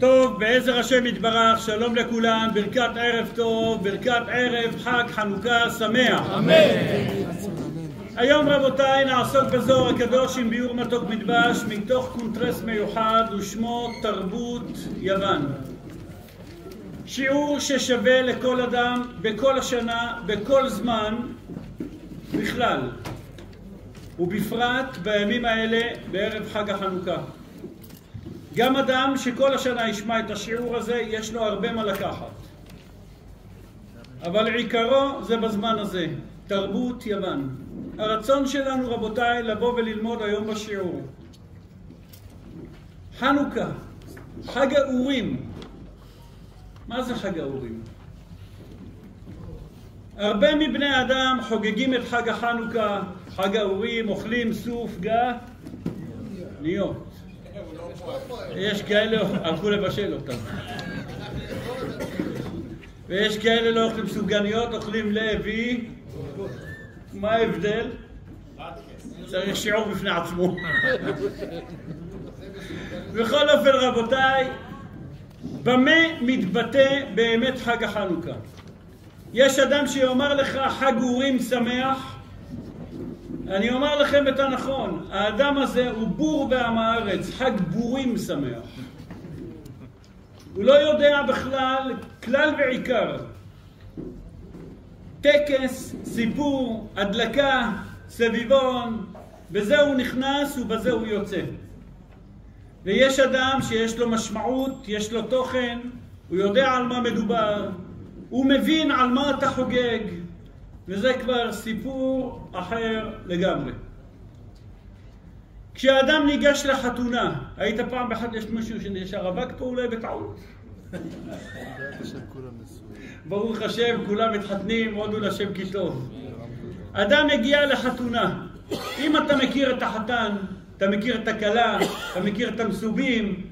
טוב, בעזר השם יתברך, שלום לכולם, ברכת ערב טוב, ברכת ערב חג חנוכה שמח. אמן. היום רבותיי נעסוק בזוהר הקדוש עם ביאור מתוק מדבש מתוך קונטרס מיוחד ושמו תרבות יוון. שיעור ששווה לכל אדם בכל השנה, בכל זמן, בכלל, ובפרט בימים האלה בערב חג החנוכה. גם אדם שכל השנה ישמע את השיעור הזה, יש לו הרבה מה לקחת. אבל עיקרו זה בזמן הזה, תרבות יוון. הרצון שלנו, רבותיי, לבוא וללמוד היום בשיעור. חנוכה, חג האורים. מה זה חג האורים? הרבה מבני אדם חוגגים את חג החנוכה, חג האורים, אוכלים סוף גה, ניות. יש כאלה, הלכו לבשל אותם. ויש כאלה לא אוכלים סופגניות, אוכלים לוי. מה ההבדל? צריך שיעור בפני עצמו. בכל אופן רבותיי, במה מתבטא באמת חג החנוכה? יש אדם שיאמר לך חג אורים שמח, אני אומר לכם את הנכון, האדם הזה הוא בור בעם הארץ, חג בורים שמח. הוא לא יודע בכלל כלל ועיקר. טקס, סיפור, הדלקה, סביבון, בזה הוא נכנס ובזה הוא יוצא. ויש אדם שיש לו משמעות, יש לו תוכן, הוא יודע על מה מדובר, הוא מבין על מה אתה חוגג, וזה כבר סיפור אחר לגמרי. כשאדם ניגש לחתונה, היית פעם באחד, יש מישהו שרווק פה אולי בטעות? ברוך השם, כולם מתחתנים, הודו לשם כי טוב. אדם מגיע לחתונה, אם אתה מכיר את החתן, אתה מכיר את הכלה, אתה מכיר את המסובים,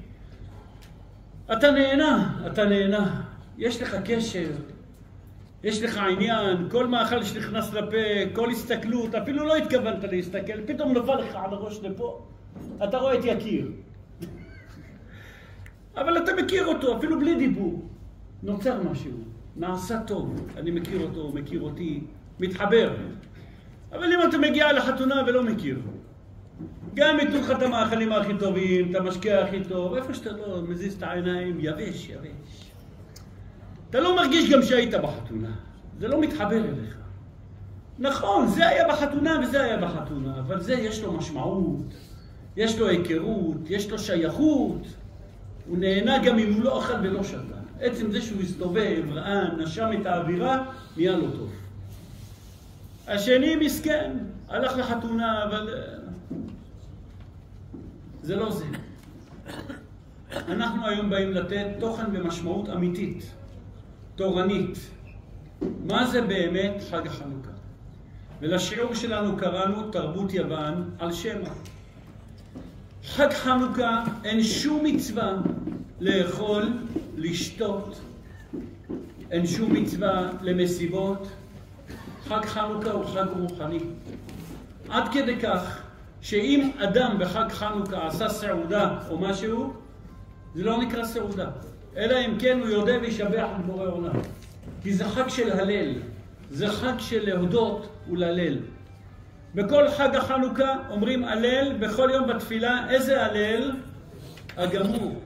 אתה נהנה, אתה נהנה. יש לך קשר, יש לך עניין, כל מאכל שנכנס לפה, כל הסתכלות, אפילו לא התכוונת להסתכל, פתאום נפל לך על הראש לפה, אתה רואה את יקיר. אבל אתה מכיר אותו, אפילו בלי דיבור. נוצר משהו, נעשה טוב, אני מכיר אותו, מכיר אותי, מתחבר. אבל אם אתה מגיע לחתונה ולא מכיר, גם ייתנו לך את המאכלים הכי טובים, את המשקה הכי טוב, איפה שאתה לא מזיז את העיניים, יבש, יבש. אתה לא מרגיש גם שהיית בחתונה, זה לא מתחבר אליך. נכון, זה היה בחתונה וזה היה בחתונה, אבל זה יש לו משמעות, יש לו היכרות, יש לו שייכות, הוא נהנה גם אם הוא לא אכל ולא שתה. עצם זה שהוא הסתובב, ראה, נשם את האווירה, נהיה לו טוב. השני מסכן, הלך לחתונה, אבל זה לא זה. אנחנו היום באים לתת תוכן ומשמעות אמיתית, תורנית. מה זה באמת חג החנוכה? ולשיעור שלנו קראנו תרבות יוון על שמע. חג חנוכה אין שום מצווה לאכול, לשתות, אין שום מצווה למסיבות. חג חנוכה הוא חג רוחני. עד כדי כך שאם אדם בחג חנוכה עשה סעודה או משהו, זה לא נקרא סעודה. אלא אם כן הוא יודע וישבח את בורא עולם. כי זה חג של הלל, זה חג של להודות ולהלל. בכל חג החנוכה אומרים הלל, בכל יום בתפילה, איזה הלל? הגמור.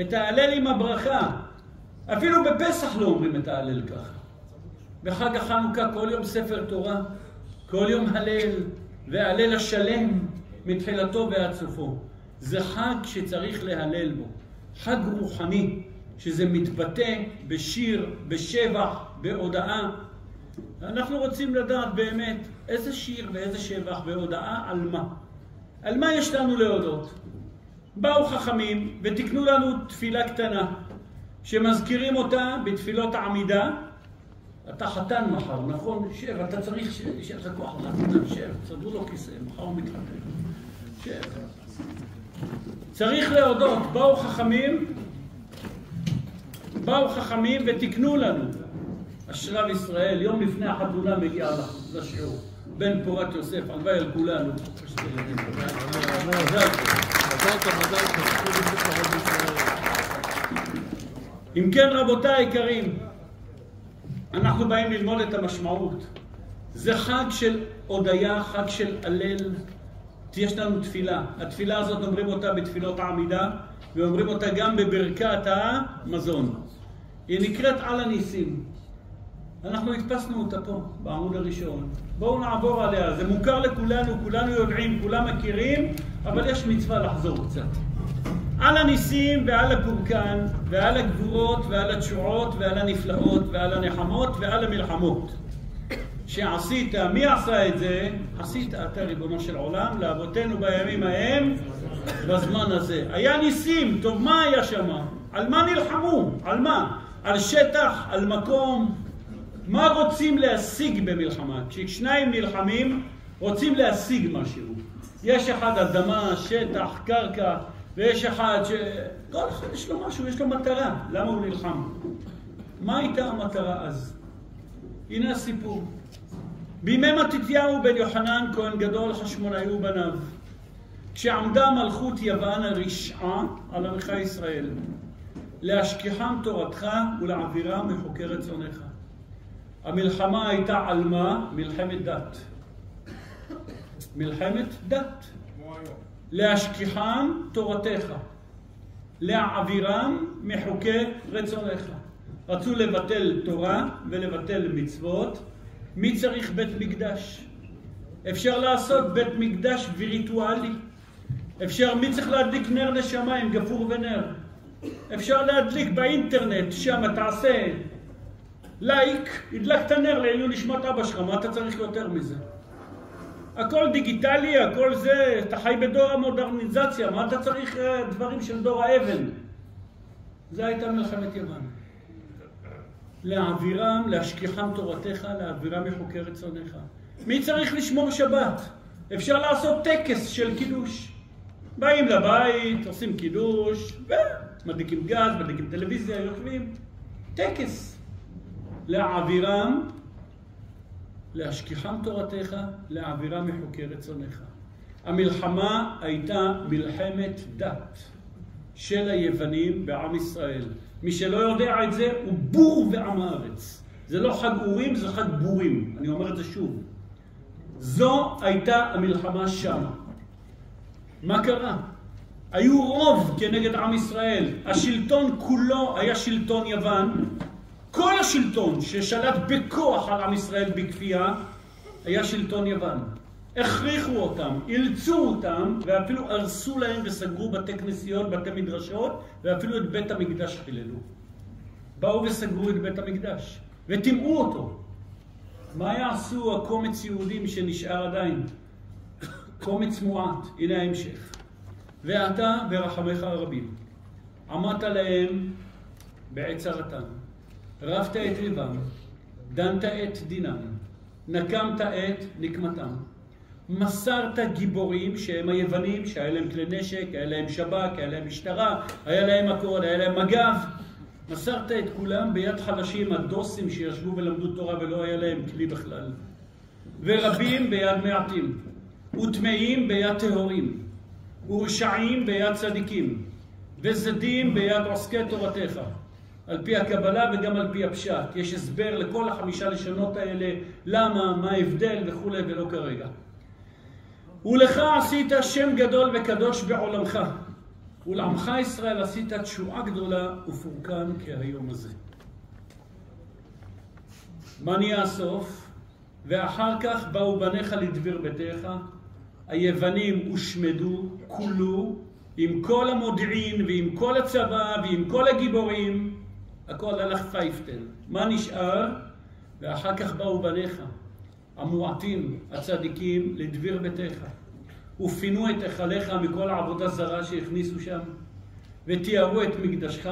את ההלל עם הברכה. אפילו בפסח לא אומרים את ההלל ככה. בחג החנוכה כל יום ספר תורה, כל יום הלל, וההלל השלם מתחילתו ועד סופו. זה חג שצריך להלל בו. חג רוחני, שזה מתבטא בשיר, בשבח, בהודאה. אנחנו רוצים לדעת באמת איזה שיר ואיזה שבח והודאה על מה. על מה יש לנו להודות? באו חכמים ותיקנו לנו תפילה קטנה שמזכירים אותה בתפילות העמידה. אתה חתן מחר, נכון? שב, אתה צריך שיהיה לך כוח לחתן, שב, תסדרו לו כיסא, מחר הוא מתחתן. שב. צריך להודות, באו חכמים, באו חכמים ותיקנו לנו. אשרב ישראל, יום לפני החתונה מגיע לשיעור. בן פורת יוסף, הלוואי על כולנו. אם כן, רבותיי היקרים, אנחנו באים ללמוד את המשמעות. זה חג של הודיה, חג של הלל. יש לנו תפילה. התפילה הזאת אומרים אותה בתפילות העמידה, ואומרים אותה גם בברכת המזון. היא נקראת על הניסים. אנחנו הדפסנו אותה פה, בעמוד הראשון. בואו נעבור עליה, זה מוכר לכולנו, כולנו יודעים, כולם מכירים, אבל יש מצווה לחזור קצת. על הניסים ועל הפורקן, ועל הגבורות ועל התשועות ועל הנפלאות ועל הנחמות ועל המלחמות. שעשית, מי עשה את זה? עשית אתה ריבונו של עולם לאבותינו בימים ההם בזמן הזה. היה ניסים, טוב מה היה שם? על מה נלחמו? על מה? על שטח, על מקום. מה רוצים להשיג במלחמה? כששניים נלחמים רוצים להשיג משהו. יש אחד אדמה, שטח, קרקע, ויש אחד ש... כל אחד יש לו משהו, יש לו מטרה. למה הוא נלחם? מה הייתה המטרה אז? הנה הסיפור. בימי מתתיהו בן יוחנן, כהן גדול, חשמונאי ובניו, כשעמדה מלכות יוון הרשעה על עמך ישראל, להשכיחם תורתך ולהעבירה מחוקי רצונך. המלחמה הייתה על מה? מלחמת דת. מלחמת דת. להשכיחם תורתך, להעבירם מחוקי רצונך. רצו לבטל תורה ולבטל מצוות. מי צריך בית מקדש? אפשר לעשות בית מקדש וירטואלי. אפשר, מי צריך להדליק נר נשמה עם גפור ונר? אפשר להדליק באינטרנט, שם תעשה לייק, הדלקת נר לעילוי נשמת אבא שלך, מה אתה צריך יותר מזה? הכל דיגיטלי, הכל זה, אתה חי בדור המודרניזציה, מה אתה צריך אה, דברים של דור האבן? זה הייתה מלחמת יוון. להעבירם, להשכיחם תורתך, להעבירם מחוקי רצונך. מי צריך לשמור שבת? אפשר לעשות טקס של קידוש. באים לבית, עושים קידוש, ומדליקים גז, מדליקים טלוויזיה, יושבים. טקס. להעבירם להשכיחם תורתך, להעבירה מחוקי רצונך. המלחמה הייתה מלחמת דת של היוונים בעם ישראל. מי שלא יודע את זה הוא בור ועם הארץ. זה לא חג אורים, זה חג בורים. אני אומר את זה שוב. זו הייתה המלחמה שם. מה קרה? היו רוב כנגד עם ישראל. השלטון כולו היה שלטון יוון, כל השלטון ששלט בכוח על עם ישראל בכפייה היה שלטון יוון. הכריחו אותם, אילצו אותם, ואפילו הרסו להם וסגרו בתי כנסיות, בתי מדרשות, ואפילו את בית המקדש חיללו. באו וסגרו את בית המקדש, וטימאו אותו. מה יעשו הקומץ יהודים שנשאר עדיין? קומץ מועט, הנה ההמשך. ואתה ברחמך הרבים, עמדת להם בעת צרתם. רבת את ליבם, דנת את דינם, נקמת את נקמתם. מסרת גיבורים שהם היוונים, שהיה להם כלי נשק, היה להם שב"כ, היה להם משטרה, היה להם הכל, היה להם מג"ב. מסרת את כולם ביד חלשים, הדוסים שישבו ולמדו תורה ולא היה להם כלי בכלל. ורבים ביד מעטים, וטמאים ביד טהורים, ורשעים ביד צדיקים, וזדים ביד עוסקי תורתך. על פי הקבלה וגם על פי הפשט. יש הסבר לכל החמישה לשונות האלה, למה, מה ההבדל וכולי, ולא כרגע. ולך עשית שם גדול וקדוש בעולמך, ולעמך ישראל עשית תשועה גדולה ופורקן כהיום הזה. מה נהיה הסוף? ואחר כך באו בניך לדביר ביתך, היוונים הושמדו, כולו, עם כל המודיעין ועם כל הצבא ועם כל הגיבורים, הכל הלך פייפטל. מה נשאר? ואחר כך באו בניך, המועטים, הצדיקים, לדביר ביתך. ופינו את היכליך מכל העבודה זרה שהכניסו שם, ותיארו את מקדשך,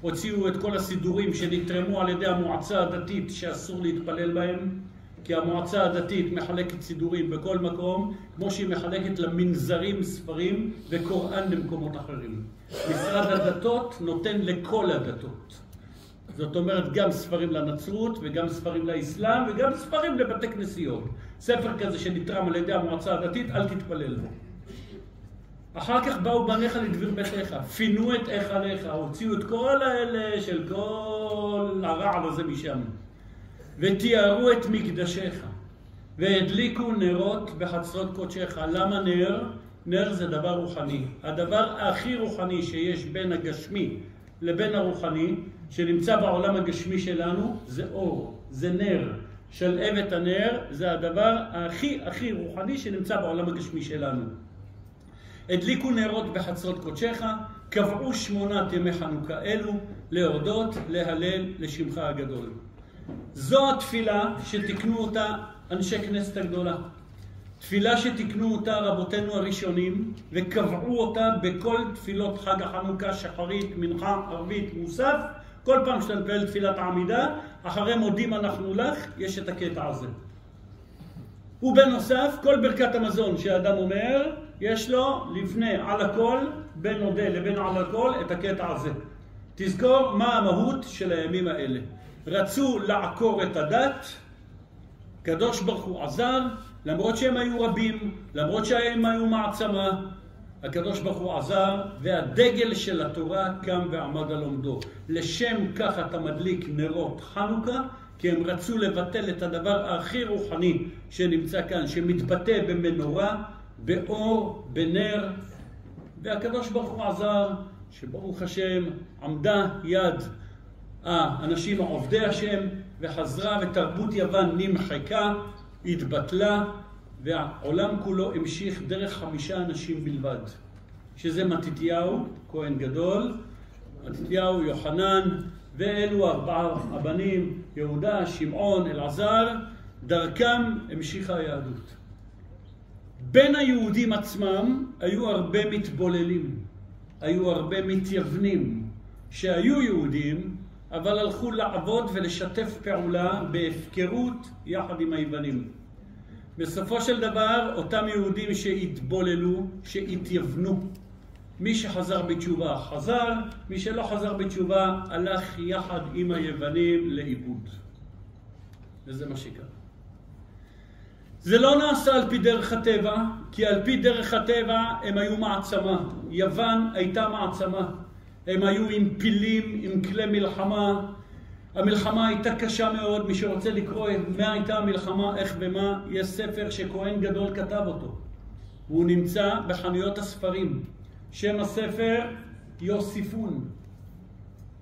הוציאו את כל הסידורים שנתרמו על ידי המועצה הדתית שאסור להתפלל בהם, כי המועצה הדתית מחלקת סידורים בכל מקום, כמו שהיא מחלקת למנזרים ספרים וקוראן במקומות אחרים. משרד הדתות נותן לכל הדתות. זאת אומרת גם ספרים לנצרות וגם ספרים לאסלאם וגם ספרים לבתי כנסיות. ספר כזה שנתרם על ידי המועצה הדתית, אל תתפלל בו. אחר כך באו בניך לדביר ביתך, פינו את היכליך, הוציאו את כל האלה של כל הרעל הזה משם, ותיארו את מקדשיך, והדליקו נרות בחצרות קודשך. למה נר? נר זה דבר רוחני. הדבר הכי רוחני שיש בין הגשמי לבין הרוחני, שנמצא בעולם הגשמי שלנו, זה אור, זה נר. שלהב את הנר זה הדבר הכי הכי רוחני שנמצא בעולם הגשמי שלנו. הדליקו נרות בחצרות קודשך, קבעו שמונת ימי חנוכה אלו להודות, להלל לשמך הגדול. זו התפילה שתיקנו אותה אנשי כנסת הגדולה. תפילה שתיקנו אותה רבותינו הראשונים וקבעו אותה בכל תפילות חג החנוכה, שחרית, מנחה, ערבית, מוסף. כל פעם שאתה מתפלל תפילת העמידה, אחרי מודים אנחנו לך, יש את הקטע הזה. ובנוסף, כל ברכת המזון שאדם אומר, יש לו לפני על הכל, בין נודה לבין על הכל, את הקטע הזה. תזכור מה המהות של הימים האלה. רצו לעקור את הדת, קדוש ברוך הוא עזר, למרות שהם היו רבים, למרות שהם היו מעצמה, הקדוש ברוך הוא עזר, והדגל של התורה קם ועמד על עומדו. לשם כך אתה מדליק נרות חנוכה, כי הם רצו לבטל את הדבר הכי רוחני שנמצא כאן, שמתבטא במנורה, באור, בנר, והקדוש ברוך הוא עזר, שברוך השם עמדה יד האנשים עובדי השם, וחזרה ותרבות יוון נמחקה, התבטלה, והעולם כולו המשיך דרך חמישה אנשים בלבד, שזה מתתיהו, כהן גדול, מתתיהו, יוחנן, ואלו ארבעה הבנים, יהודה, שמעון, אלעזר, דרכם המשיכה היהדות. בין היהודים עצמם היו הרבה מתבוללים, היו הרבה מתייוונים, שהיו יהודים, אבל הלכו לעבוד ולשתף פעולה בהפקרות יחד עם היוונים. בסופו של דבר, אותם יהודים שהתבוללו, שהתייוונו, מי שחזר בתשובה חזר, מי שלא חזר בתשובה הלך יחד עם היוונים לאיבוד. וזה מה שקרה. זה לא נעשה על פי דרך הטבע, כי על פי דרך הטבע הם היו מעצמה. יוון הייתה מעצמה. הם היו עם פילים, עם כלי מלחמה, המלחמה הייתה קשה מאוד, מי שרוצה לקרוא מה הייתה המלחמה, איך ומה, יש ספר שכהן גדול כתב אותו. והוא נמצא בחנויות הספרים. שם הספר יוסיפון.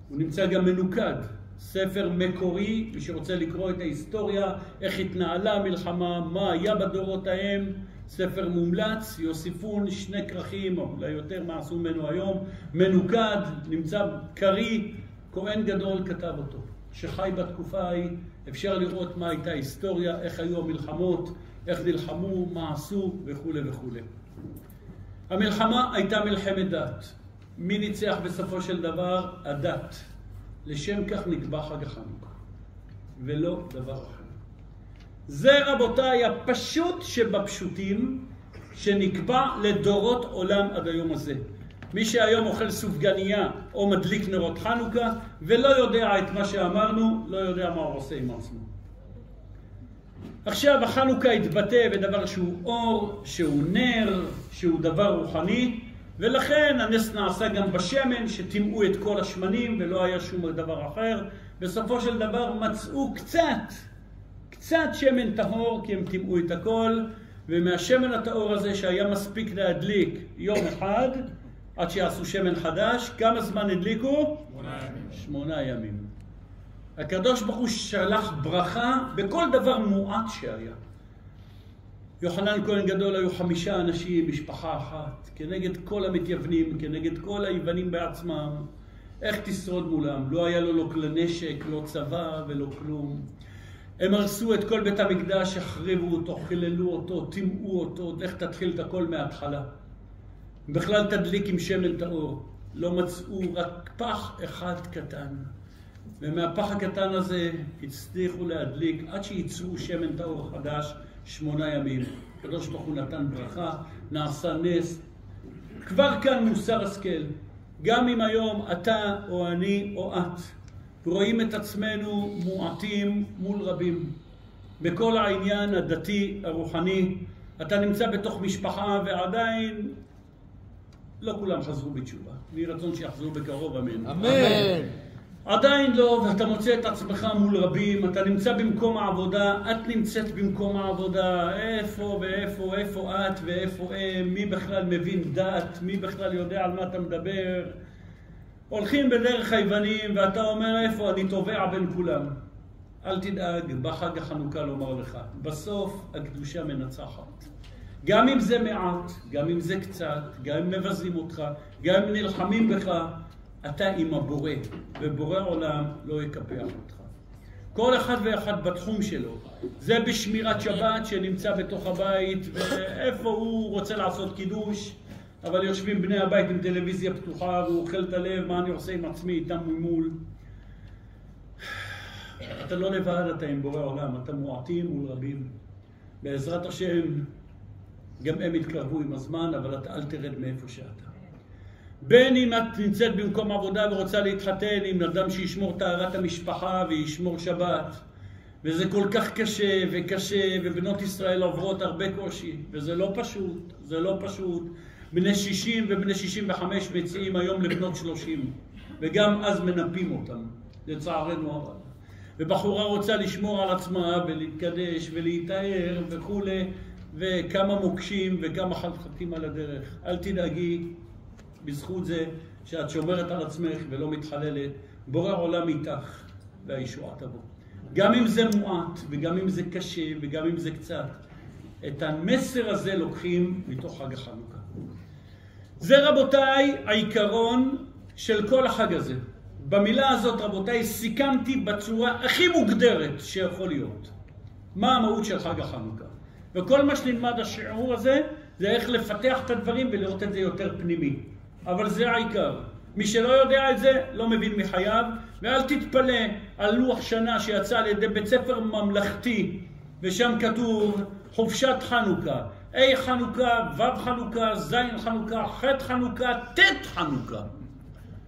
הוא נמצא גם מנוקד. ספר מקורי, מי שרוצה לקרוא את ההיסטוריה, איך התנהלה המלחמה, מה היה בדורות ההם, ספר מומלץ, יוסיפון, שני כרכים, או אולי יותר מה עשו ממנו היום, מנוקד, נמצא קריא, כהן גדול כתב אותו. שחי בתקופה ההיא, אפשר לראות מה הייתה ההיסטוריה, איך היו המלחמות, איך נלחמו, מה עשו וכולי וכולי. המלחמה הייתה מלחמת דת. מי ניצח בסופו של דבר? הדת. לשם כך נקבע חג החנוכה, ולא דבר אחר. זה רבותיי הפשוט שבפשוטים, שנקבע לדורות עולם עד היום הזה. מי שהיום אוכל סופגניה או מדליק נרות חנוכה ולא יודע את מה שאמרנו, לא יודע מה הוא עושה עם עצמו. עכשיו החנוכה התבטא בדבר שהוא אור, שהוא נר, שהוא דבר רוחני, ולכן הנס נעשה גם בשמן, שטימאו את כל השמנים ולא היה שום דבר אחר. בסופו של דבר מצאו קצת, קצת שמן טהור, כי הם טימאו את הכל, ומהשמן הטהור הזה שהיה מספיק להדליק יום אחד, עד שיעשו שמן חדש, כמה זמן הדליקו? שמונה ימים. שמונה ימים. הקדוש ברוך הוא שלח ברכה בכל דבר מועט שהיה. יוחנן כהן גדול היו חמישה אנשים, משפחה אחת, כנגד כל המתייוונים, כנגד כל היוונים בעצמם. איך תשרוד מולם? לא היה לו לא כלי נשק, לא צבא ולא כלום. הם הרסו את כל בית המקדש, החריבו אותו, חיללו אותו, טימאו אותו, איך תתחיל את הכל מההתחלה. בכלל תדליק עם שמן טהור. לא מצאו רק פח אחד קטן. ומהפח הקטן הזה הצליחו להדליק עד שייצרו שמן טהור חדש שמונה ימים. הקדוש ברוך הוא נתן ברכה, נעשה נס. כבר כאן מוסר השכל. גם אם היום אתה או אני או את רואים את עצמנו מועטים מול רבים. בכל העניין הדתי, הרוחני, אתה נמצא בתוך משפחה ועדיין לא כולם חזרו בתשובה. יהי רצון שיחזרו בקרוב, אמן. אמן. עדיין לא, ואתה מוצא את עצמך מול רבים, אתה נמצא במקום העבודה, את נמצאת במקום העבודה, איפה ואיפה, איפה את ואיפה הם, מי בכלל מבין דת, מי בכלל יודע על מה אתה מדבר. הולכים בדרך היוונים ואתה אומר איפה, אני טובע בין כולם. אל תדאג, בא חג החנוכה לומר לך, בסוף הקדושה מנצחת. גם אם זה מעט, גם אם זה קצת, גם אם מבזים אותך, גם אם נלחמים בך, אתה עם הבורא, ובורא עולם לא יקפח אותך. כל אחד ואחד בתחום שלו. זה בשמירת שבת שנמצא בתוך הבית, ואיפה הוא רוצה לעשות קידוש, אבל יושבים בני הבית עם טלוויזיה פתוחה, והוא אוכל את הלב, מה אני עושה עם עצמי, איתם ממול. אתה לא לבד, אתה עם בורא עולם, אתה מועטים מול רבים. בעזרת השם, גם הם יתקרבו עם הזמן, אבל אתה אל תרד מאיפה שאתה. בין אם את נמצאת במקום עבודה ורוצה להתחתן עם אדם שישמור טהרת המשפחה וישמור שבת, וזה כל כך קשה וקשה, ובנות ישראל עוברות הרבה קושי, וזה לא פשוט, זה לא פשוט. בני 60 ובני 65 מציעים היום לבנות 30, וגם אז מנפים אותם, לצערנו הרב. ובחורה רוצה לשמור על עצמה ולהתקדש ולהיטהר וכולי, וכמה מוקשים וכמה חלחתים על הדרך. אל תדאגי, בזכות זה שאת שומרת על עצמך ולא מתחללת, בורא עולם איתך והישועה תבוא. גם אם זה מועט וגם אם זה קשה וגם אם זה קצת, את המסר הזה לוקחים מתוך חג החנוכה. זה רבותיי העיקרון של כל החג הזה. במילה הזאת רבותיי סיכמתי בצורה הכי מוגדרת שיכול להיות. מה המהות של חג החנוכה. וכל מה שנלמד השיעור הזה זה איך לפתח את הדברים ולראות את זה יותר פנימי. אבל זה העיקר. מי שלא יודע את זה, לא מבין מחייו, ואל תתפלא על לוח שנה שיצא על ידי בית ספר ממלכתי, ושם כתוב חופשת חנוכה. ה' חנוכה, ו' חנוכה, ז' חנוכה, ח' חנוכה, ט' חנוכה.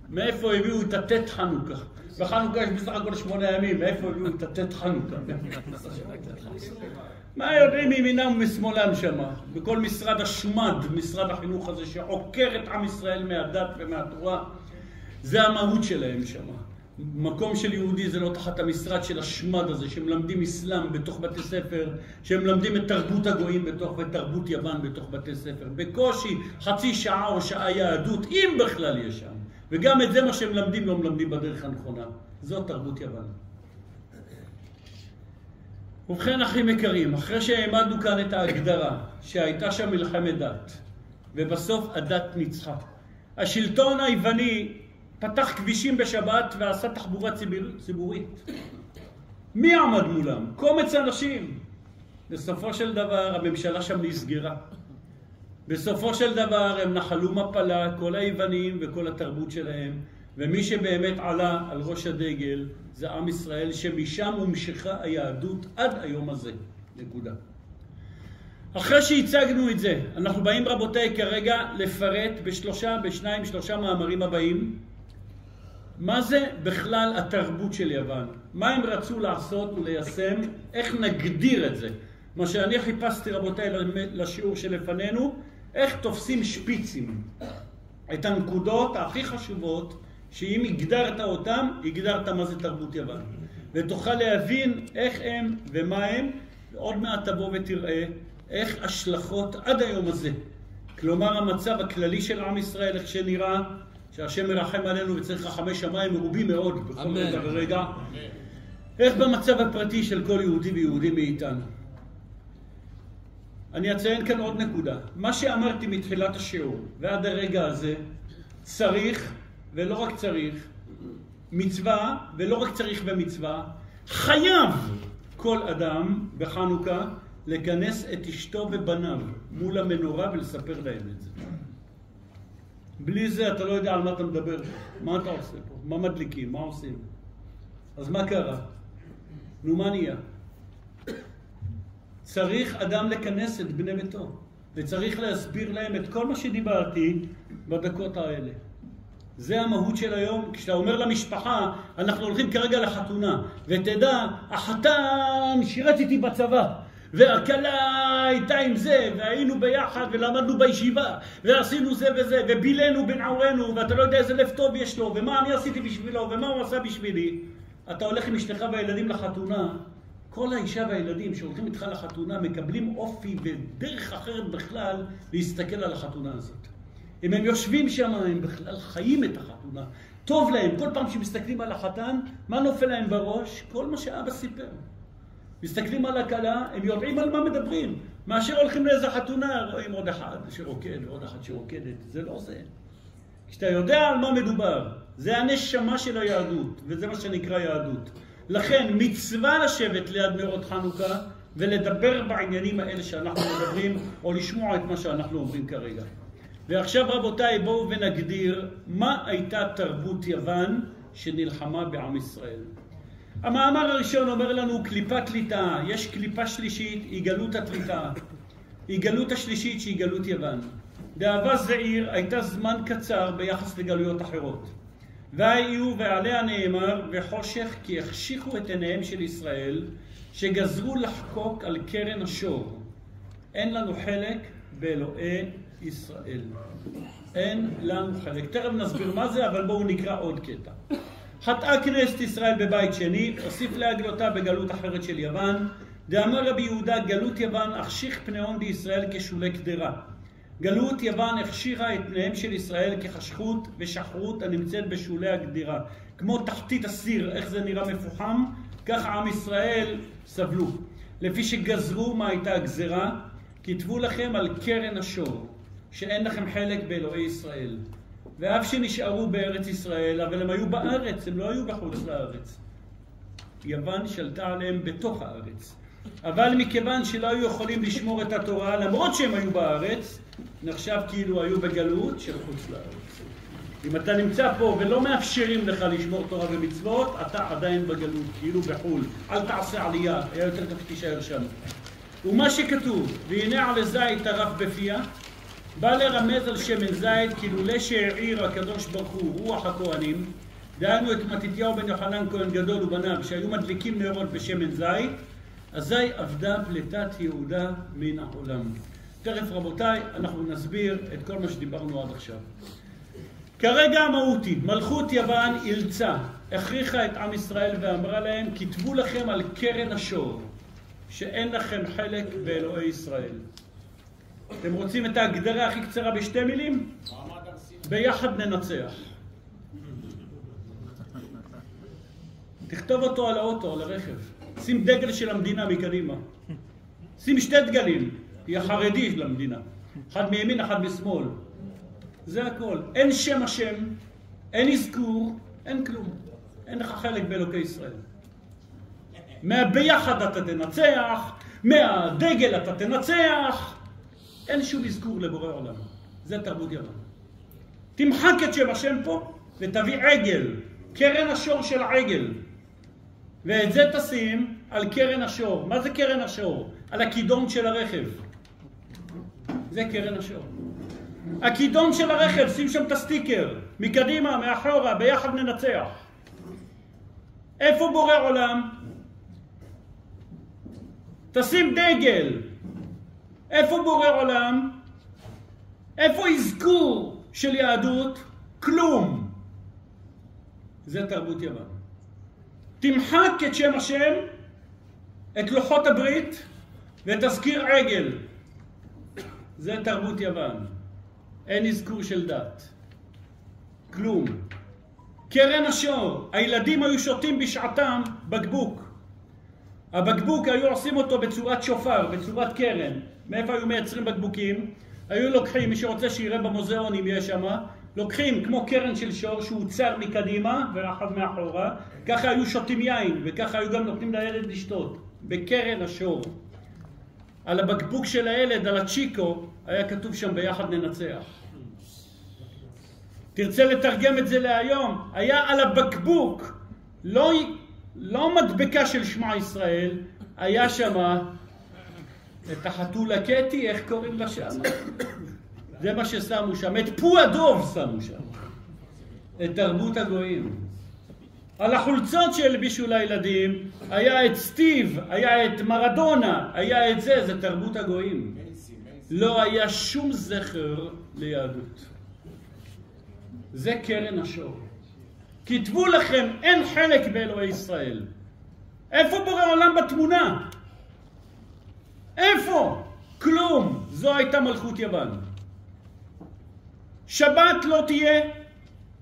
מאיפה הביאו את הט' חנוכה? בחנוכה יש בסך הכל שמונה ימים, מאיפה הביאו את חנוכה? מה יודעים מימינם ומשמאלם שמה? בכל משרד השמד, משרד החינוך הזה שעוקר את עם ישראל מהדת ומהתורה, זה המהות שלהם שמה. מקום של יהודי זה לא תחת המשרד של השמד הזה, שמלמדים אסלאם בתוך בתי ספר, שמלמדים את תרבות הגויים בתוך, ותרבות יוון בתוך בתי ספר. בקושי חצי שעה או שעה יהדות, אם בכלל יש שם. וגם את זה מה שהם מלמדים לא מלמדים בדרך הנכונה. זאת תרבות יוון. ובכן אחים יקרים, אחרי שהעמדנו כאן את ההגדרה שהייתה שם מלחמת דת ובסוף הדת ניצחה, השלטון היווני פתח כבישים בשבת ועשה תחבורה ציבורית. מי עמד מולם? קומץ אנשים. בסופו של דבר הממשלה שם נסגרה. בסופו של דבר הם נחלו מפלה, כל היוונים וכל התרבות שלהם, ומי שבאמת עלה על ראש הדגל זה עם ישראל, שמשם הומשכה היהדות עד היום הזה. נקודה. אחרי שהצגנו את זה, אנחנו באים רבותיי כרגע לפרט בשלושה, בשניים, שלושה מאמרים הבאים מה זה בכלל התרבות של יוון? מה הם רצו לעשות וליישם? איך נגדיר את זה? מה שאני חיפשתי רבותיי לשיעור שלפנינו, איך תופסים שפיצים, את הנקודות הכי חשובות, שאם הגדרת אותם, הגדרת מה זה תרבות יוון. ותוכל להבין איך הם ומה הם, ועוד מעט תבוא ותראה איך השלכות עד היום הזה. כלומר המצב הכללי של עם ישראל, איך שנראה, שהשם מרחם עלינו וצריך רחמי שמיים מרובים מאוד בכל רגע ורגע. איך במצב הפרטי של כל יהודי ויהודי מאיתנו. אני אציין כאן עוד נקודה. מה שאמרתי מתחילת השיעור ועד הרגע הזה, צריך, ולא רק צריך, מצווה, ולא רק צריך במצווה, חייב כל אדם בחנוכה לכנס את אשתו ובניו מול המנורה ולספר להם את זה. בלי זה אתה לא יודע על מה אתה מדבר. מה אתה עושה פה? מה מדליקים? מה עושים? אז מה קרה? נו, מה נהיה? צריך אדם לכנס את בני ביתו, וצריך להסביר להם את כל מה שדיברתי בדקות האלה. זה המהות של היום. כשאתה אומר למשפחה, אנחנו הולכים כרגע לחתונה, ותדע, החתן שירת איתי בצבא, והכלה הייתה עם זה, והיינו ביחד, ולמדנו בישיבה, ועשינו זה וזה, ובילנו בנעורינו, ואתה לא יודע איזה לב טוב יש לו, ומה אני עשיתי בשבילו, ומה הוא עשה בשבילי. אתה הולך עם אשתך והילדים לחתונה, כל האישה והילדים שהולכים איתך לחתונה מקבלים אופי ודרך אחרת בכלל להסתכל על החתונה הזאת. אם הם יושבים שם, הם בכלל חיים את החתונה. טוב להם, כל פעם שמסתכלים על החתן, מה נופל להם בראש? כל מה שאבא סיפר. מסתכלים על הכלה, הם יודעים על מה מדברים. מאשר הולכים לאיזה חתונה, רואים עוד אחד שרוקד ועוד אחת שרוקדת. זה לא זה. כשאתה יודע על מה מדובר, זה הנשמה של היהדות, וזה מה שנקרא יהדות. לכן מצווה לשבת ליד נרות חנוכה ולדבר בעניינים האלה שאנחנו מדברים, או לשמוע את מה שאנחנו אומרים כרגע. ועכשיו רבותיי, בואו ונגדיר מה הייתה תרבות יוון שנלחמה בעם ישראל. המאמר הראשון אומר לנו קליפת ליטאה, יש קליפה שלישית, היא גלות התליטה. היא גלות השלישית שהיא גלות יוון. דאבה זעיר הייתה זמן קצר ביחס לגלויות אחרות. והיו ועליה נאמר וחושך כי החשיכו את עיניהם של ישראל שגזרו לחקוק על קרן השור. אין לנו חלק באלוהי ישראל. אין לנו חלק. תכף נסביר מה זה, אבל בואו נקרא עוד קטע. חטאה כנסת ישראל בבית שני, הוסיף להגלותה בגלות אחרת של יוון. דאמר רבי יהודה, גלות יוון החשיך פניהון בישראל כשולי קדרה. גלות יוון הכשירה את פניהם של ישראל כחשכות ושחרות הנמצאת בשולי הגדירה. כמו תחתית הסיר, איך זה נראה מפוחם, ככה עם ישראל סבלו. לפי שגזרו מה הייתה הגזרה, כתבו לכם על קרן השור, שאין לכם חלק באלוהי ישראל. ואף שנשארו בארץ ישראל, אבל הם היו בארץ, הם לא היו בחוץ לארץ. יוון שלטה עליהם בתוך הארץ. אבל מכיוון שלא היו יכולים לשמור את התורה, למרות שהם היו בארץ, נחשב כאילו היו בגלות של חוץ לארץ. אם אתה נמצא פה ולא מאפשרים לך לשמור תורה ומצוות, אתה עדיין בגלות, כאילו בחו"ל. אל תעשה עלייה, היה יותר טוב שתישאר שם. ומה שכתוב, והנה על הזית טרף בפיה, בא לרמז על שמן זית, כאילו שהעיר הקדוש ברוך הוא רוח הכהנים, דהיינו את מתתיהו בן יוחנן כהן גדול ובניו, שהיו מדליקים נרות בשמן זית, אזי אבדה פליטת יהודה מן העולם. תכף רבותיי, אנחנו נסביר את כל מה שדיברנו עד עכשיו. כרגע המהות היא, מלכות יוון אילצה, הכריחה את עם ישראל ואמרה להם, כתבו לכם על קרן השור, שאין לכם חלק באלוהי ישראל. אתם רוצים את ההגדרה הכי קצרה בשתי מילים? ביחד ננצח. תכתוב אותו על האוטו, על הרכב. שים דגל של המדינה מקדימה. שים שתי דגלים, היא החרדי של המדינה. אחד מימין, אחד משמאל. זה הכל. אין שם השם, אין אזכור, אין כלום. אין לך חלק באלוקי ישראל. מהביחד אתה תנצח, מהדגל אתה תנצח. אין שום אזכור לבורא עולם. זה תרבות יוון. תמחק את שם השם פה ותביא עגל, קרן השור של העגל. ואת זה תשים על קרן השור. מה זה קרן השור? על הכידון של הרכב. זה קרן השור. הכידון של הרכב, שים שם את הסטיקר. מקדימה, מאחורה, ביחד ננצח. איפה בורא עולם? תשים דגל. איפה בורא עולם? איפה אזכור של יהדות? כלום. זה תרבות יוון. תמחק את שם השם, את לוחות הברית ותזכיר עגל. זה תרבות יוון. אין אזכור של דת. כלום. קרן השור, הילדים היו שותים בשעתם בקבוק. הבקבוק היו עושים אותו בצורת שופר, בצורת קרן. מאיפה היו מייצרים בקבוקים? היו לוקחים, מי שרוצה שיראה במוזיאון אם יש שמה, לוקחים כמו קרן של שור שהוא צר מקדימה ורחב מאחורה, ככה היו שותים יין וככה היו גם נותנים לילד לשתות, בקרן השור. על הבקבוק של הילד, על הצ'יקו, היה כתוב שם ביחד ננצח. תרצה לתרגם את זה להיום, היה על הבקבוק, לא, לא מדבקה של שמע ישראל, היה שמה את החתולה קטי, איך קוראים לה שם? זה מה ששמו שם. את פו הדוב שמו שם. את תרבות הגויים. על החולצות שהלבישו לילדים היה את סטיב, היה את מרדונה, היה את זה, זה תרבות הגויים. לא היה שום זכר ליהדות. זה קרן השור. כתבו לכם, אין חלק באלוהי ישראל. איפה בורא עולם בתמונה? איפה? כלום. זו הייתה מלכות יוון. שבת לא תהיה,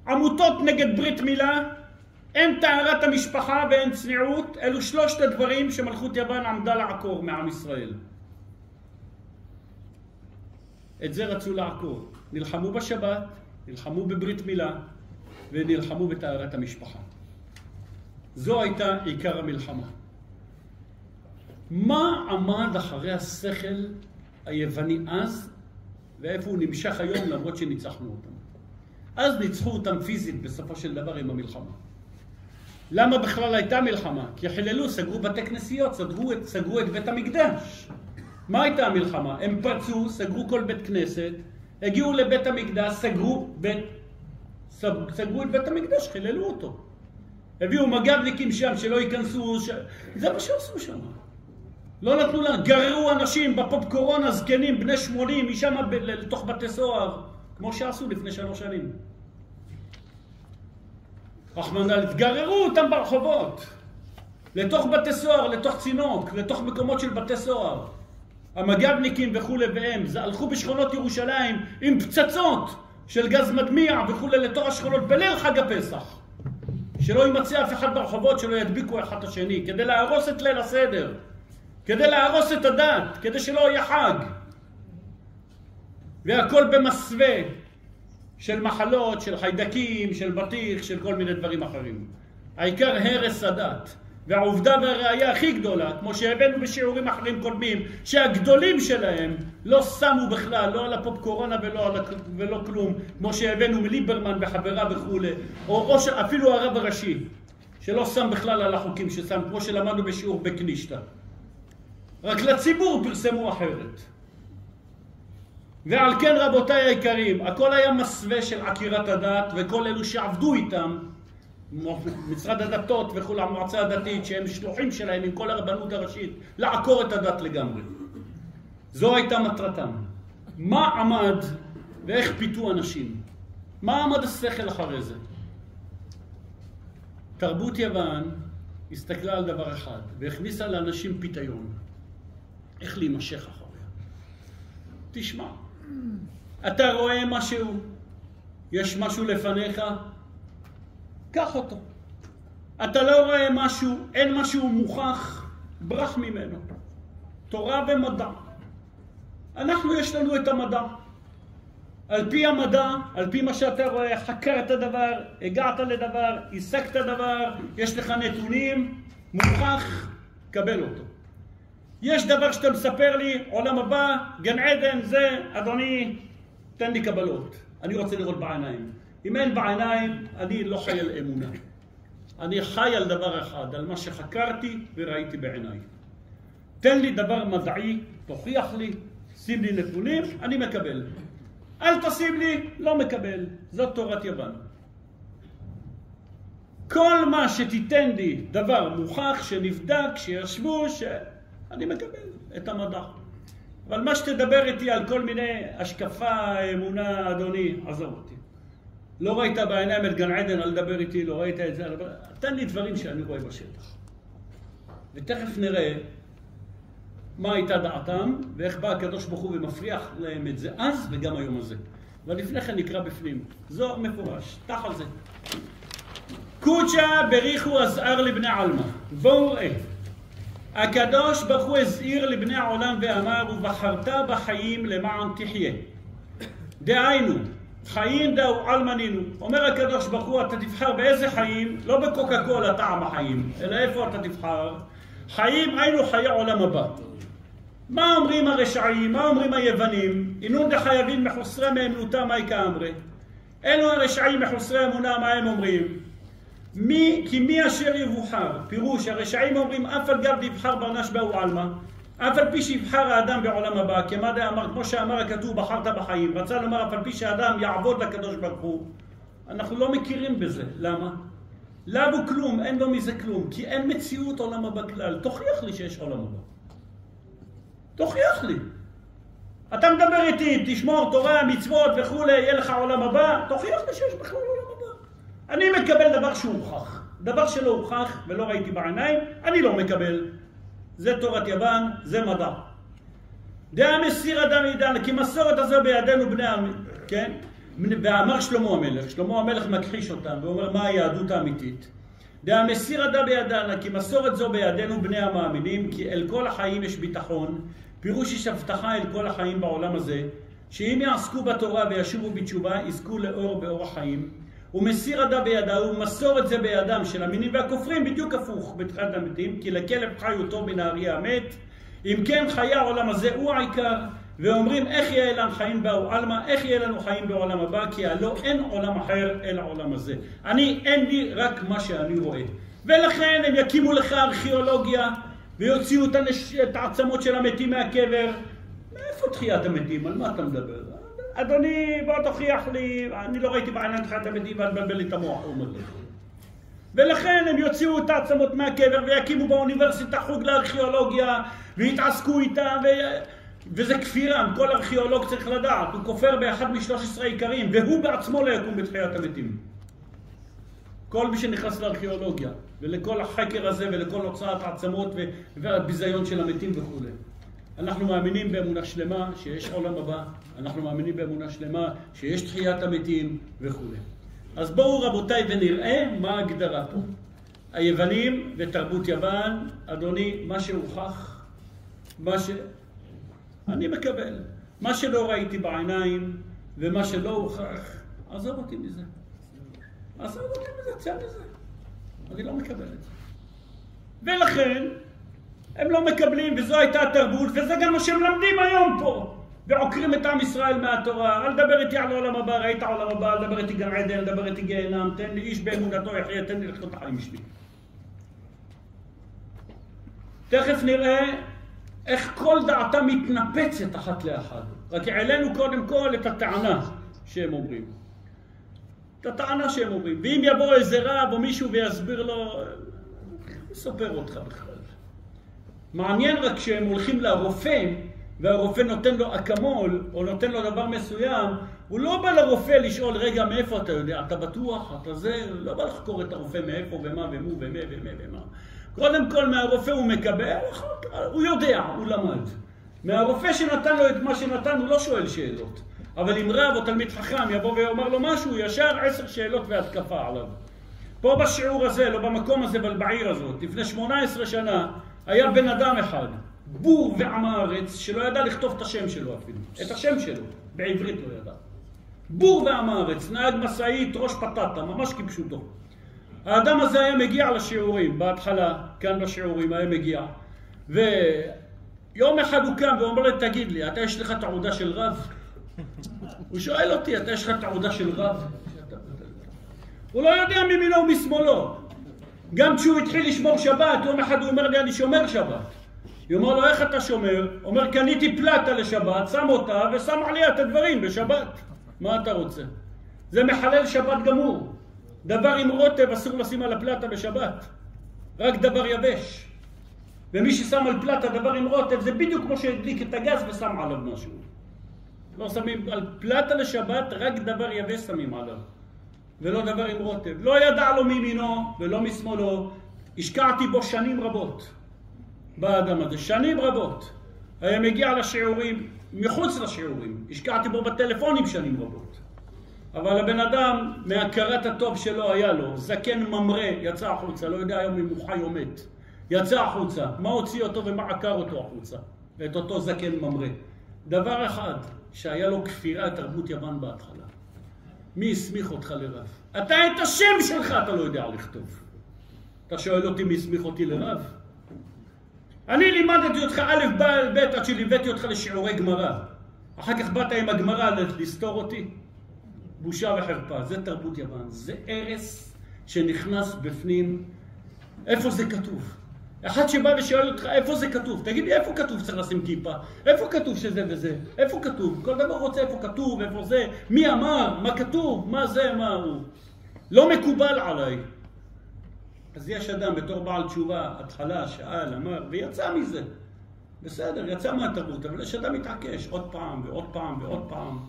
עמותות נגד ברית מילה, אין טהרת המשפחה ואין צניעות, אלו שלושת הדברים שמלכות יוון עמדה לעקור מעם ישראל. את זה רצו לעקור. נלחמו בשבת, נלחמו בברית מילה ונלחמו בטהרת המשפחה. זו הייתה עיקר המלחמה. מה עמד אחרי השכל היווני אז, ואיפה הוא נמשך היום למרות שניצחנו אותם? אז ניצחו אותם פיזית בסופו של דבר עם המלחמה. למה בכלל הייתה מלחמה? כי חיללו, סגרו בתי כנסיות, סגרו, סגרו את בית המקדש. מה הייתה המלחמה? הם פרצו, סגרו כל בית כנסת, הגיעו לבית המקדש, סגרו, בית, סגרו את בית המקדש, חיללו אותו. הביאו מג"בניקים שם שלא ייכנסו, ש... זה מה שעשו שם. לא נתנו לה, גררו אנשים בפופ קורונה, זקנים, בני 80, משם ב... לתוך בתי סוהר, כמו שעשו לפני שלוש שנים. רחמנא ליצלן, גררו אותם ברחובות, לתוך בתי סוהר, לתוך צינוק, לתוך מקומות של בתי סוהר. המג"בניקים וכולי והם, הלכו בשכונות ירושלים עם פצצות של גז מדמיע וכולי לתוך השכונות בליל חג הפסח. שלא יימצא אף אחד ברחובות, שלא ידביקו אחד את השני, כדי להרוס את ליל הסדר, כדי להרוס את הדת, כדי שלא יהיה חג. והכל במסווה של מחלות, של חיידקים, של בטיח, של כל מיני דברים אחרים. העיקר הרס הדת. והעובדה והראייה הכי גדולה, כמו שהבאנו בשיעורים אחרים קודמים, שהגדולים שלהם לא שמו בכלל, לא על הפופ קורונה ולא, על, ולא כלום, כמו שהבאנו מליברמן וחבריו וכולי, או ראש, אפילו הרב הראשי, שלא שם בכלל על החוקים ששם, כמו שלמדנו בשיעור בקנישתא. רק לציבור פרסמו אחרת. ועל כן רבותיי היקרים, הכל היה מסווה של עקירת הדת, וכל אלו שעבדו איתם משרד הדתות וכולי, המועצה הדתית, שהם שלוחים שלהם עם כל הרבנות הראשית, לעקור את הדת לגמרי. זו הייתה מטרתם. מה עמד ואיך פיתו אנשים? מה עמד השכל אחרי זה? תרבות יוון הסתכלה על דבר אחד והכניסה לאנשים פיתיון. איך להימשך אחריה. תשמע, אתה רואה משהו, יש משהו לפניך, קח אותו. אתה לא רואה משהו, אין משהו מוכח, ברח ממנו. תורה ומדע. אנחנו, יש לנו את המדע. על פי המדע, על פי מה שאתה רואה, חקרת דבר, הגעת לדבר, השגת דבר, יש לך נתונים, מוכח, קבל אותו. יש דבר שאתה מספר לי, עולם הבא, גן עדן, זה, אדוני, תן לי קבלות. אני רוצה לראות בעיניים. אם אין בעיניים, אני לא חי על אמונה. אני חי על דבר אחד, על מה שחקרתי וראיתי בעיניי. תן לי דבר מדעי, תוכיח לי, שים לי נתונים, אני מקבל. אל תשים לי, לא מקבל. זאת תורת יוון. כל מה שתיתן לי דבר מוכח, שנבדק, שישבו, ש... אני מקבל את המדע. אבל מה שתדבר איתי על כל מיני השקפה, אמונה, אדוני, עזוב אותי. לא ראית בעיניים את גן עדן, אל תדבר איתי, לא ראית את זה, תן לי דברים שאני רואה בשטח. ותכף נראה מה הייתה דעתם, ואיך בא הקדוש ברוך הוא ומפריח להם את זה אז וגם היום הזה. אבל לפני כן נקרא בפנים. זוהר מפורש, תח זה. קוצ'ה בריחו הזער לבני עלמא. בואו ראה. הקדוש ברוך הוא הזהיר לבני העולם ואמר, ובחרת בחיים למען תחיה. דהיינו, חיים דאו עלמנינו. אומר הקדוש ברוך הוא, אתה תבחר באיזה חיים, לא בקוקה קולה טעם החיים, אלא איפה אתה תבחר? חיים היינו חיי עולם הבא. מה אומרים הרשעים? מה אומרים היוונים? אינון דחייבים מחוסרי מאמנותם מהי כאמרי. אלו הרשעים מחוסרי אמונה, מה הם אומרים? מי, כי מי אשר יבוחר? פירוש, הרשעים אומרים אף על גב יבחר ברנש באו עלמא אף על פי שיבחר האדם בעולם הבא, כמה דאמר, כמו שאמר הכתוב, בחרת בחיים, רצה לומר אף על פי שהאדם יעבוד לקדוש ברוך הוא, אנחנו לא מכירים בזה. למה? לאו כלום, אין לו מזה כלום, כי אין מציאות עולם הבא כלל. תוכיח לי שיש עולם הבא. תוכיח לי. אתה מדבר איתי, תשמור תורה, מצוות וכולי, יהיה לך עולם הבא, תוכיח לי שיש בכלל. אני מקבל דבר שהוכח. דבר שלא הוכח ולא ראיתי בעיניים, אני לא מקבל. זה תורת יוון, זה מדע. דעה מסיר אדם עידן, כי מסורת הזו בידינו בני העם, כן? ואמר שלמה המלך, שלמה המלך מכחיש אותם ואומר מה היהדות האמיתית. דעה מסיר אדם בידנה, כי מסורת זו בידינו בני המאמינים, כי אל כל החיים יש ביטחון, פירוש יש הבטחה אל כל החיים בעולם הזה, שאם יעסקו בתורה וישובו בתשובה, יזכו לאור באור החיים. ומסיר אדם בידה, ומסורת זה בידם של המינים והכופרים, בדיוק הפוך בתחילת המתים, כי לכלב חי אותו בנהרי המת. אם כן חיי העולם הזה הוא העיקר, ואומרים איך יהיה לנו חיים באו עלמא, איך יהיה לנו חיים בעולם הבא, כי הלא אין עולם אחר אלא העולם הזה. אני, אין לי רק מה שאני רואה. ולכן הם יקימו לך ארכיאולוגיה, ויוציאו את. את העצמות של המתים מהקבר. מאיפה תחיית המתים? על מה אתה מדבר? אדוני, בוא תוכיח לי, אני לא ראיתי בעניין תחיית המתים ואל תבלבל לי את המוח, הוא אומר לי. ולכן הם יוציאו את העצמות מהקבר ויקימו באוניברסיטה חוג לארכיאולוגיה ויתעסקו איתם ו... וזה כפירה, כל ארכיאולוג צריך לדעת, הוא כופר באחד משלוש עשרה עיקרים והוא בעצמו לא יקום בתחיית המתים. כל מי שנכנס לארכיאולוגיה ולכל החקר הזה ולכל הוצאת העצמות והביזיון של המתים וכולי. אנחנו מאמינים באמונה שלמה שיש עולם הבא, אנחנו מאמינים באמונה שלמה שיש תחיית המתים וכולי. אז בואו רבותיי ונראה מה ההגדרה פה. היוונים ותרבות יוון, אדוני, מה שהוכח, מה ש... אני מקבל. מה שלא ראיתי בעיניים ומה שלא הוכח, עזוב אותי מזה. עזוב אותי מזה, צא מזה. אני לא מקבל את זה. ולכן, הם לא מקבלים, וזו הייתה התרבות, וזה גם מה שהם מלמדים היום פה. ועוקרים את עם ישראל מהתורה, אל תדבר איתי על העולם הבא, ראית עולם הבא, אל תדבר איתי גן עדן, אל תדבר איתי גיהנם, תן לי איש באמונתו יחיה, תן לי לחיות את החיים שלי. תכף נראה איך כל דעתם מתנפצת אחת לאחד. רק העלינו קודם כל את הטענה שהם אומרים. את הטענה שהם אומרים. ואם יבוא איזה רב או מישהו ויסביר לו, אספר אותך בכלל. מעניין רק שהם הולכים לרופא והרופא נותן לו אקמול, או נותן לו דבר מסוים, הוא לא בא לרופא לשאול, רגע, מאיפה אתה יודע? אתה בטוח? אתה זה? לא בא לחקור את הרופא מאיפה ומה ומו ומה ומה ומה. קודם כל מהרופא הוא מקבל, הוא יודע, הוא למד. מהרופא שנתן לו את מה שנתן, הוא לא שואל שאלות. אבל אם רב או תלמיד חכם יבוא ויאמר לו משהו, ישר עשר שאלות והתקפה עליו. פה בשיעור הזה, לא במקום הזה, אבל בעיר הזאת, לפני שמונה עשרה שנה, היה בן אדם אחד, בור ועם הארץ, שלא ידע לכתוב את השם שלו אפילו. את השם שלו, בעברית לא ידע. בור ועם הארץ, נהג משאית, ראש פטטה, ממש כפשוטו. האדם הזה היה מגיע לשיעורים, בהתחלה, כאן בשיעורים, היה מגיע. ויום אחד הוא קם ואומר לי, תגיד לי, אתה יש לך תעודה של רב? הוא שואל אותי, אתה יש לך תעודה של רב? הוא לא יודע מימינו ומשמאלו. גם כשהוא התחיל לשמור שבת, יום אחד הוא אומר לי, אני שומר שבת. היא אומר לו, איך אתה שומר? אומר, קניתי פלטה לשבת, שם אותה ושם עליה את הדברים בשבת. מה אתה רוצה? זה מחלל שבת גמור. דבר עם רוטב אסור לשים על הפלטה בשבת. רק דבר יבש. ומי ששם על פלטה דבר עם רוטב זה בדיוק כמו שהדליק את הגז ושם עליו משהו. לא שמים על פלטה לשבת, רק דבר יבש שמים עליו. ולא דבר עם רוטב. לא ידע לו מימינו ולא משמאלו. השקעתי בו שנים רבות. באדם הזה, שנים רבות. היה מגיע לשיעורים, מחוץ לשיעורים, השקעתי בו בטלפונים שנים רבות. אבל הבן אדם, מהכרת הטוב שלו היה לו, זקן ממרא, יצא החוצה, לא יודע היום אם הוא חי או מת. יצא החוצה. מה הוציא אותו ומה עקר אותו החוצה? את אותו זקן ממרא. דבר אחד, שהיה לו כפירה תרבות יוון בהתחלה. מי הסמיך אותך לרב? אתה את השם שלך אתה לא יודע לכתוב. אתה שואל אותי מי הסמיך אותי לרב? אני לימדתי אותך א', ב', עד שליוויתי אותך לשיעורי גמרא. אחר כך באת עם הגמרא לסתור אותי? בושה וחרפה. זה תרבות יוון. זה ארס שנכנס בפנים. איפה זה כתוב? אחד שבא ושואל אותך איפה זה כתוב, תגיד לי איפה כתוב צריך לשים כיפה, איפה כתוב שזה וזה, איפה כתוב, כל דבר רוצה איפה כתוב, איפה זה, מי אמר, מה כתוב, מה זה, מה הוא. לא מקובל עליי. אז יש אדם בתור בעל תשובה, התחלה, שאל, אמר, ויצא מזה. בסדר, יצא מהתרבות, אבל יש אדם מתעקש עוד פעם ועוד פעם ועוד פעם.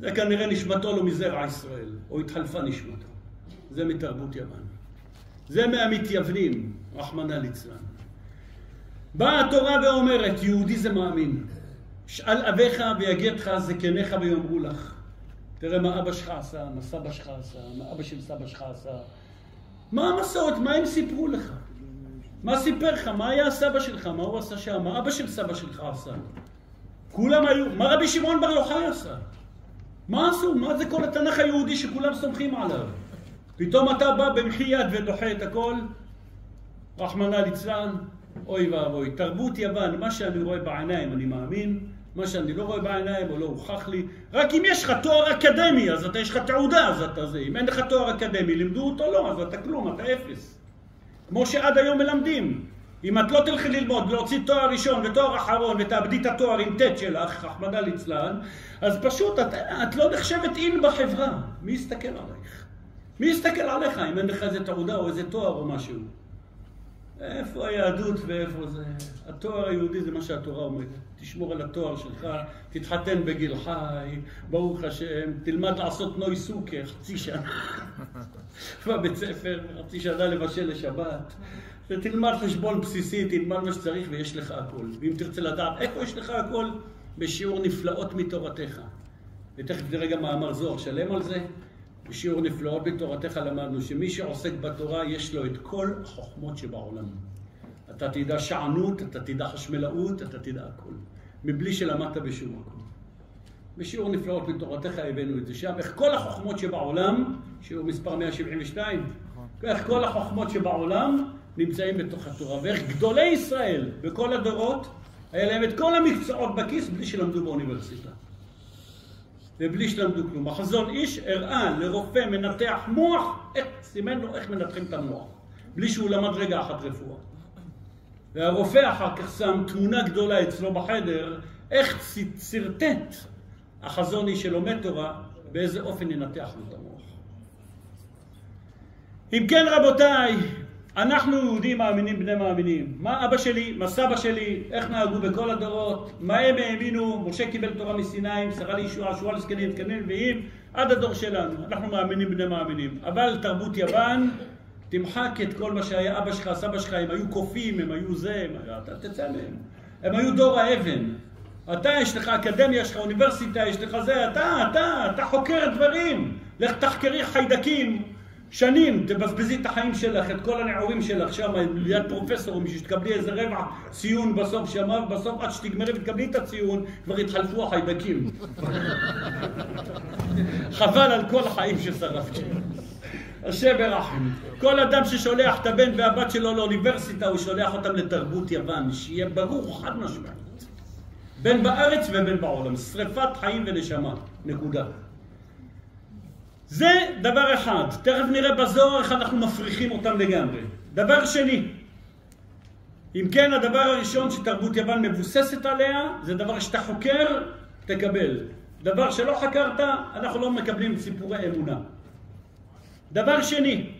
זה כנראה נשמתו לו מזרע ישראל, או התחלפה נשמתו. זה מתרבות יוון. זה מהמתייוונים, רחמנא ליצלן. באה התורה ואומרת, יהודי זה מאמין. שאל אביך ויגדך זקניך ויאמרו לך. תראה מה אבא שלך עשה, מה סבא שלך עשה, מה אבא של סבא שלך עשה. מה המסורת? מה הם סיפרו לך? מה סיפר לך? מה היה הסבא שלך? מה הוא עשה שם? מה אבא של סבא שלך עשה? כולם היו... מה רבי שמעון בר יוחאי עשה? מה עשו? מה זה כל התנ"ך היהודי שכולם סומכים עליו? פתאום אתה בא במחי יד ודוחה את הכל? רחמנא ליצלן, אוי ואבוי. תרבות יוון, מה שאני רואה בעיניים אני מאמין, מה שאני לא רואה בעיניים או לא הוכח לי. רק אם יש לך תואר אקדמי, אז אתה יש לך תעודה, אז אתה זה. אם אין לך תואר אקדמי, לימדו אותו לא, אז אתה כלום, אתה אפס. כמו שעד היום מלמדים. אם את לא תלכי ללמוד, להוציא תואר ראשון ותואר אחרון ותאבדי את התואר עם ט' שלך, רחמנא ליצלן, אז פשוט את, את לא נחשבת אין בחברה. מי יסתכל עלייך? מי יסתכל עליך אם אין לך איזה תעודה או איזה תואר או משהו? איפה היהדות ואיפה זה? התואר היהודי זה מה שהתורה אומרת. תשמור על התואר שלך, תתחתן בגיל חי, ברוך השם, תלמד לעשות נוי סוכה חצי שנה בבית ספר, חצי שנה לבשל לשבת, ותלמד חשבון בסיסי, תלמד מה שצריך ויש לך הכל. ואם תרצה לדעת איפה יש לך הכל, בשיעור נפלאות מתורתך. ותכף נראה גם מאמר זוהר שלם על זה. בשיעור נפלאות בתורתך למדנו שמי שעוסק בתורה יש לו את כל החוכמות שבעולם. אתה תדע שענות, אתה תדע חשמלאות, אתה תדע הכל. מבלי שלמדת בשום מקום. בשיעור נפלאות בתורתך הבאנו את זה שם. איך כל החוכמות שבעולם, שיעור מספר 172, איך כל החוכמות שבעולם נמצאים בתוך התורה. ואיך גדולי ישראל בכל הדורות, היה להם את כל המקצועות בכיס בלי שלמדו באוניברסיטה. ובלי שלמדו כלום. החזון איש הראה לרופא מנתח מוח, איך, סימן לו איך מנתחים את המוח, בלי שהוא למד רגע אחת רפואה. והרופא אחר כך שם תמונה גדולה אצלו בחדר, איך שרטט החזון איש שלומד תורה, באיזה אופן ינתח לו את המוח. אם כן רבותיי, אנחנו יהודים מאמינים בני מאמינים. מה אבא שלי, מה סבא שלי, איך נהגו בכל הדורות, מה הם האמינו, משה קיבל תורה מסיני, שרה לישועה, שועה לזקנים, זקנים נביאים, עד הדור שלנו. אנחנו מאמינים בני מאמינים. אבל תרבות יוון, תמחק את כל מה שהיה אבא שלך, סבא שלך, הם היו קופים, הם היו זה, הם, אתה תצא מהם. הם היו דור האבן. אתה, יש לך אקדמיה, יש לך אוניברסיטה, יש לך זה, אתה, אתה, אתה חוקר דברים. לך תחקרי חיידקים. שנים תבזבזי את החיים שלך, את כל הנעורים שלך שם ליד פרופסורים, בשביל שתקבלי איזה רבע ציון בסוף שם, ובסוף עד שתגמרי ותקבלי את הציון, כבר התחלפו החיידקים. חבל על כל החיים ששרפתי. השם ירחם. כל אדם ששולח את הבן והבת שלו לאוניברסיטה, הוא שולח אותם לתרבות יוון, שיהיה ברור חד משמעית. בין בארץ ובין בעולם. שריפת חיים ונשמה. נקודה. זה דבר אחד. תכף נראה בזוהר איך אנחנו מפריחים אותם לגמרי. דבר שני, אם כן, הדבר הראשון שתרבות יוון מבוססת עליה, זה דבר שאתה חוקר, תקבל. דבר שלא חקרת, אנחנו לא מקבלים סיפורי אמונה. דבר שני,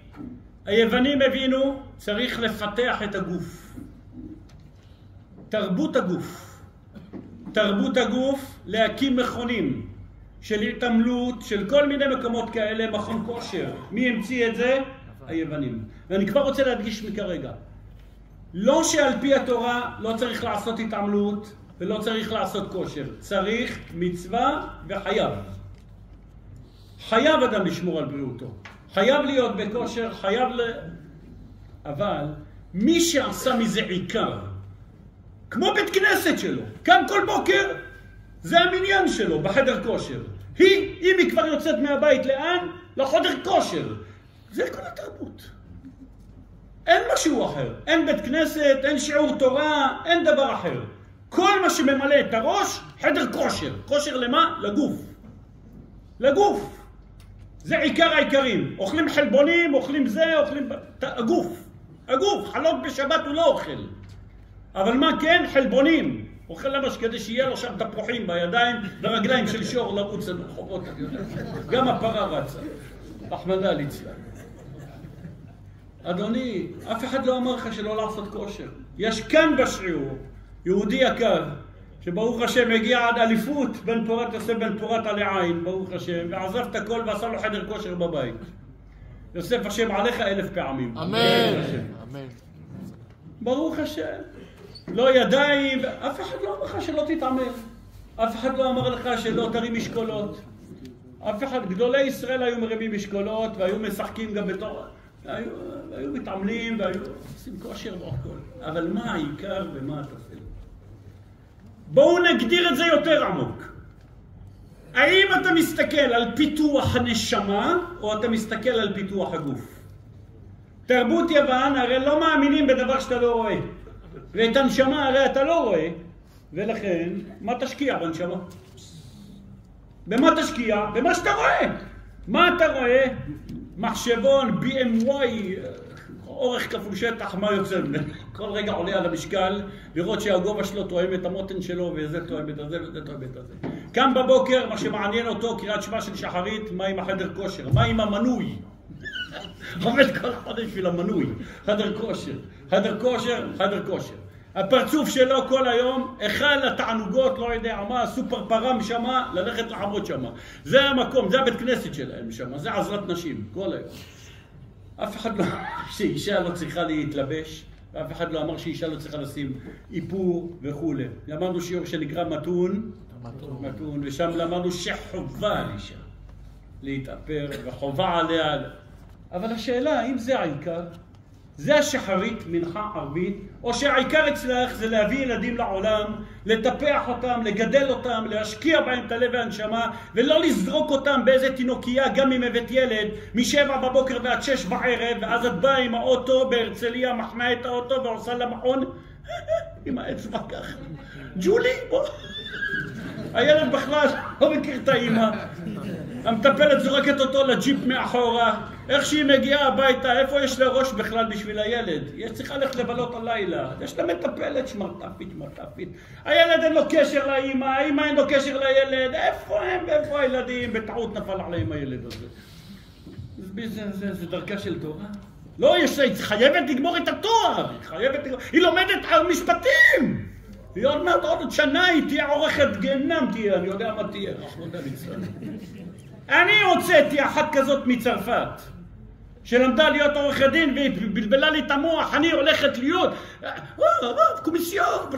היוונים הבינו, צריך לפתח את הגוף. תרבות הגוף. תרבות הגוף, להקים מכונים. של התעמלות, של כל מיני מקומות כאלה, מכון כושר. מי המציא את זה? היוונים. ואני כבר רוצה להדגיש מכרגע. לא שעל פי התורה לא צריך לעשות התעמלות ולא צריך לעשות כושר. צריך מצווה וחייב. חייב אדם לשמור על בריאותו. חייב להיות בכושר, חייב ל... אבל מי שעשה מזה עיקר, כמו בית כנסת שלו, קם כל בוקר, זה המניין שלו בחדר כושר. היא, אם היא כבר יוצאת מהבית, לאן? לחדר כושר. זה כל התרבות. אין משהו אחר. אין בית כנסת, אין שיעור תורה, אין דבר אחר. כל מה שממלא את הראש, חדר כושר. כושר למה? לגוף. לגוף. זה עיקר העיקרים. אוכלים חלבונים, אוכלים זה, אוכלים... הגוף. הגוף. חלוק בשבת הוא לא אוכל. אבל מה כן? חלבונים. אוכל למש כדי שיהיה לו שם תפוחים בידיים ורגליים של שור לרוץ ברחובות. גם הפרה רצה. רחמנא ליצלן. אדוני, אף אחד לא אמר לך שלא לעשות כושר. יש כאן בשיעור יהודי יקר, שברוך השם הגיע עד אליפות בן פורת יוסף בן פורת עלי עין, ברוך השם, ועזב את הכל ועשה לו חדר כושר בבית. יוסף השם עליך אלף פעמים. אמן. אמן. ברוך השם. לא ידיים, אף אחד לא אמר לך שלא תתעמר. אף אחד לא אמר לך שלא תרים משקולות. אף אחד, גדולי ישראל היו מרימים משקולות והיו משחקים גם בתור... היו, היו מתעמלים והיו עושים כושר והכל. אבל מה העיקר ומה הטפל? בואו נגדיר את זה יותר עמוק. האם אתה מסתכל על פיתוח הנשמה או אתה מסתכל על פיתוח הגוף? תרבות יוון הרי לא מאמינים בדבר שאתה לא רואה. ואת הנשמה הרי אתה לא רואה, ולכן, מה תשקיע בנשמה? במה תשקיע? במה שאתה רואה. מה אתה רואה? מחשבון BMW, אורך כפול שטח, מה יוצא ממנו? כל רגע עולה על המשקל, לראות שהגובה שלו תואם את המותן שלו, וזה תואם את הזה, וזה תואם את הזה. קם בבוקר, מה שמעניין אותו, קריאת שמע של שחרית, מה עם החדר כושר? מה עם המנוי? עובד כל חודש בשביל המנוי. חדר כושר, חדר כושר, חדר כושר. הפרצוף שלו כל היום, היכל התענוגות, לא יודע מה, סופר פרם שמה, ללכת לעמוד שמה. זה המקום, זה הבית כנסת שלהם שמה, זה עזרת נשים, כל היום. אף אחד לא אמר שאישה לא צריכה להתלבש, ואף אחד לא אמר שאישה לא צריכה לשים איפור וכולי. למדנו שיעור שנקרא מתון, מתון, ושם למדנו שחובה על אישה להתאפר, וחובה עליה. אבל השאלה, האם זה העיקר? זה השחרית, מנחה ערבית, או שהעיקר אצלך זה להביא ילדים לעולם, לטפח אותם, לגדל אותם, להשקיע בהם את הלב והנשמה, ולא לזרוק אותם באיזה תינוקייה, גם אם הבאת ילד, משבע בבוקר ועד שש בערב, ואז את באה עם האוטו בהרצליה, מחנה את האוטו ועושה למכון עם האצבע ככה. ג'ולי, בוא. הילד בכלל לא מכיר את האימא. המטפלת זורקת אותו לג'יפ מאחורה, איך שהיא מגיעה הביתה, איפה יש לה ראש בכלל בשביל הילד? היא צריכה ללכת לבלות הלילה, יש לה מטפלת שמרטפית, שמרטפית. הילד אין לו קשר לאימא, האימא אין לו קשר לילד, איפה הם ואיפה הילדים? בטעות נפל עליהם הילד הזה. זה, זה, זה, זה דרכה של תורה? לא, יש, היא חייבת לגמור את התואר, היא חייבת היא לומדת על משפטים! היא עוד מעט עוד שנה היא תהיה עורכת גיהנם תהיה, אני יודע מה תהיה, רחמנא ליצלן. אני הוצאתי אחת כזאת מצרפת, שלמדה להיות עורכת דין ובלבלה לי את המוח, אני הולכת להיות קומיסיור,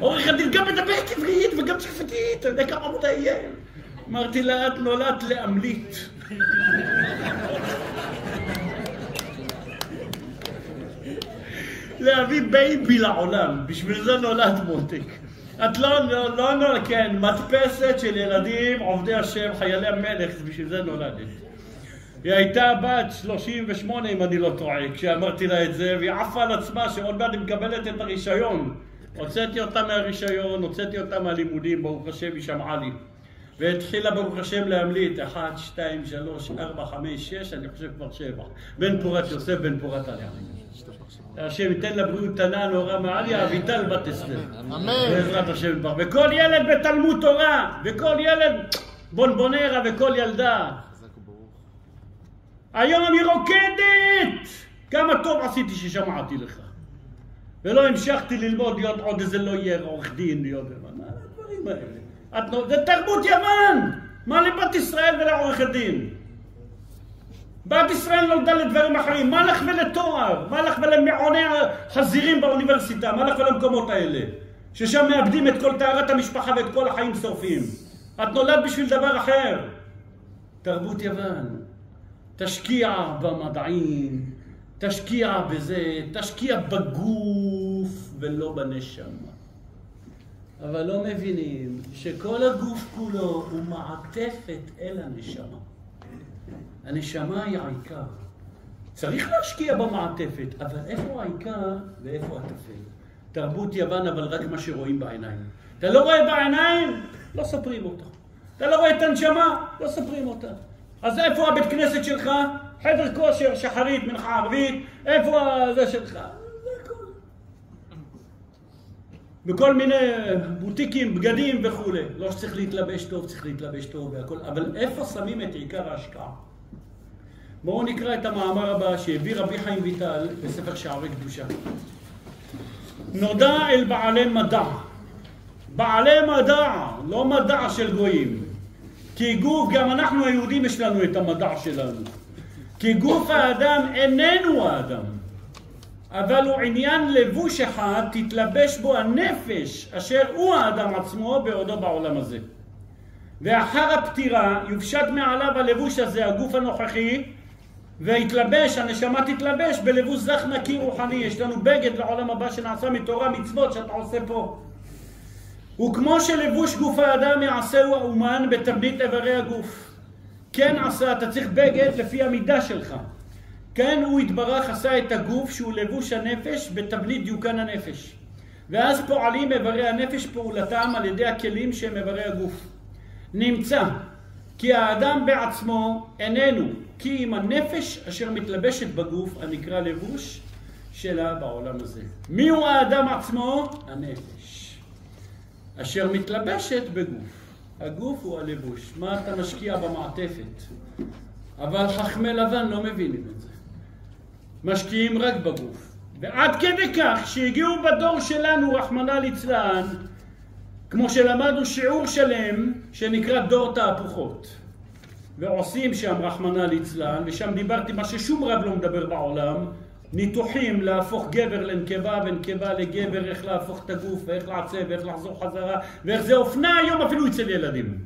עורכת דין גם מדברת עברית וגם צרפתית, אתה יודע כמה עבודה יהיה? אמרתי לה, את נולדת לעמלית. להביא baby לעולם, בשביל זה נולד מותק. את לא, לא, לא, לא, כן, מדפסת של ילדים עובדי השם, חיילי המלך, בשביל זה נולדת. היא הייתה בת 38 אם אני לא טועה, כשאמרתי לה את זה, והיא עפה על עצמה שעוד מעט היא מקבלת את הרישיון. הוצאתי אותה מהרישיון, הוצאתי אותה מהלימודים, ברוך השם, היא שמעה לי. והתחילה ברוך השם להמליט, אחת, שתיים, שלוש, ארבע, חמש, שש, אני חושב כבר שבע. בן פורת יוסף, בן פורת עליה. השם ייתן לה בריאות קטנה, נורא מעליה, אביטל בת אסתר. אמן. בעזרת השם יתברך. וכל ילד בתלמוד תורה, וכל ילד בונבונרה וכל ילדה. היום אני רוקדת! כמה טוב עשיתי ששמעתי לך. ולא המשכתי ללמוד להיות עוד איזה לא יהיה עורך דין, להיות... מה הדברים האלה? את זה תרבות יוון! מה לבת ישראל ולעורכת דין? בת ישראל נולדה לדברים אחרים, מה לך ולתואר? מה לך ולמעוני החזירים באוניברסיטה? מה לך ולמקומות האלה? ששם מאבדים את כל טהרת המשפחה ואת כל החיים שורפים. את נולדת בשביל דבר אחר. תרבות יוון. תשקיע במדעים, תשקיע בזה, תשקיע בגוף ולא בנשמה. אבל לא מבינים שכל הגוף כולו הוא מעטפת אל הנשמה. הנשמה היא העיקר. צריך להשקיע במעטפת, אבל איפה העיקר ואיפה הטפל? תרבות יוון, אבל רק מה שרואים בעיניים. אתה לא רואה בעיניים? לא סופרים אותה. אתה לא רואה את הנשמה? לא סופרים אותה. אז איפה הבית כנסת שלך? חדר כושר, שחרית, מנחה ערבית, איפה זה שלך? בכל מיני בוטיקים, בגדים וכולי. לא שצריך להתלבש טוב, צריך להתלבש טוב והכל, אבל איפה שמים את עיקר ההשקעה? בואו נקרא את המאמר הבא שהביא רבי חיים ויטל בספר שערי קדושה. נודע אל בעלי מדע, בעלי מדע, לא מדע של גויים. כי גוף, גם אנחנו היהודים יש לנו את המדע שלנו. כי גוף האדם איננו האדם, אבל הוא עניין לבוש אחד, תתלבש בו הנפש, אשר הוא האדם עצמו בעודו בעולם הזה. ואחר הפטירה יופשט מעליו הלבוש הזה, הגוף הנוכחי, ויתלבש, הנשמה תתלבש בלבוש זך נקי רוחני. יש לנו בגד לעולם הבא שנעשה מתורה מצוות שאתה עושה פה. וכמו שלבוש גוף האדם יעשהו האומן בתבנית איברי הגוף. כן עשה, אתה צריך בגד לפי המידה שלך. כן הוא יתברך עשה את הגוף שהוא לבוש הנפש בתבנית דיוקן הנפש. ואז פועלים איברי הנפש פעולתם על ידי הכלים שהם איברי הגוף. נמצא כי האדם בעצמו איננו כי אם הנפש אשר מתלבשת בגוף הנקרא לבוש שלה בעולם הזה. מי הוא האדם עצמו? הנפש. אשר מתלבשת בגוף. הגוף הוא הלבוש. מה אתה משקיע במעטפת? אבל חכמי לבן לא מבינים את זה. משקיעים רק בגוף. ועד כדי כך שהגיעו בדור שלנו, רחמנא ליצלן, כמו שלמדנו שיעור שלם שנקרא דור תהפוכות. ועושים שם רחמנא ליצלן, ושם דיברתי מה ששום רב לא מדבר בעולם, ניתוחים להפוך גבר לנקבה ונקבה לגבר, איך להפוך את הגוף ואיך לעצב ואיך לחזור חזרה ואיך זה אופנה היום אפילו אצל ילדים.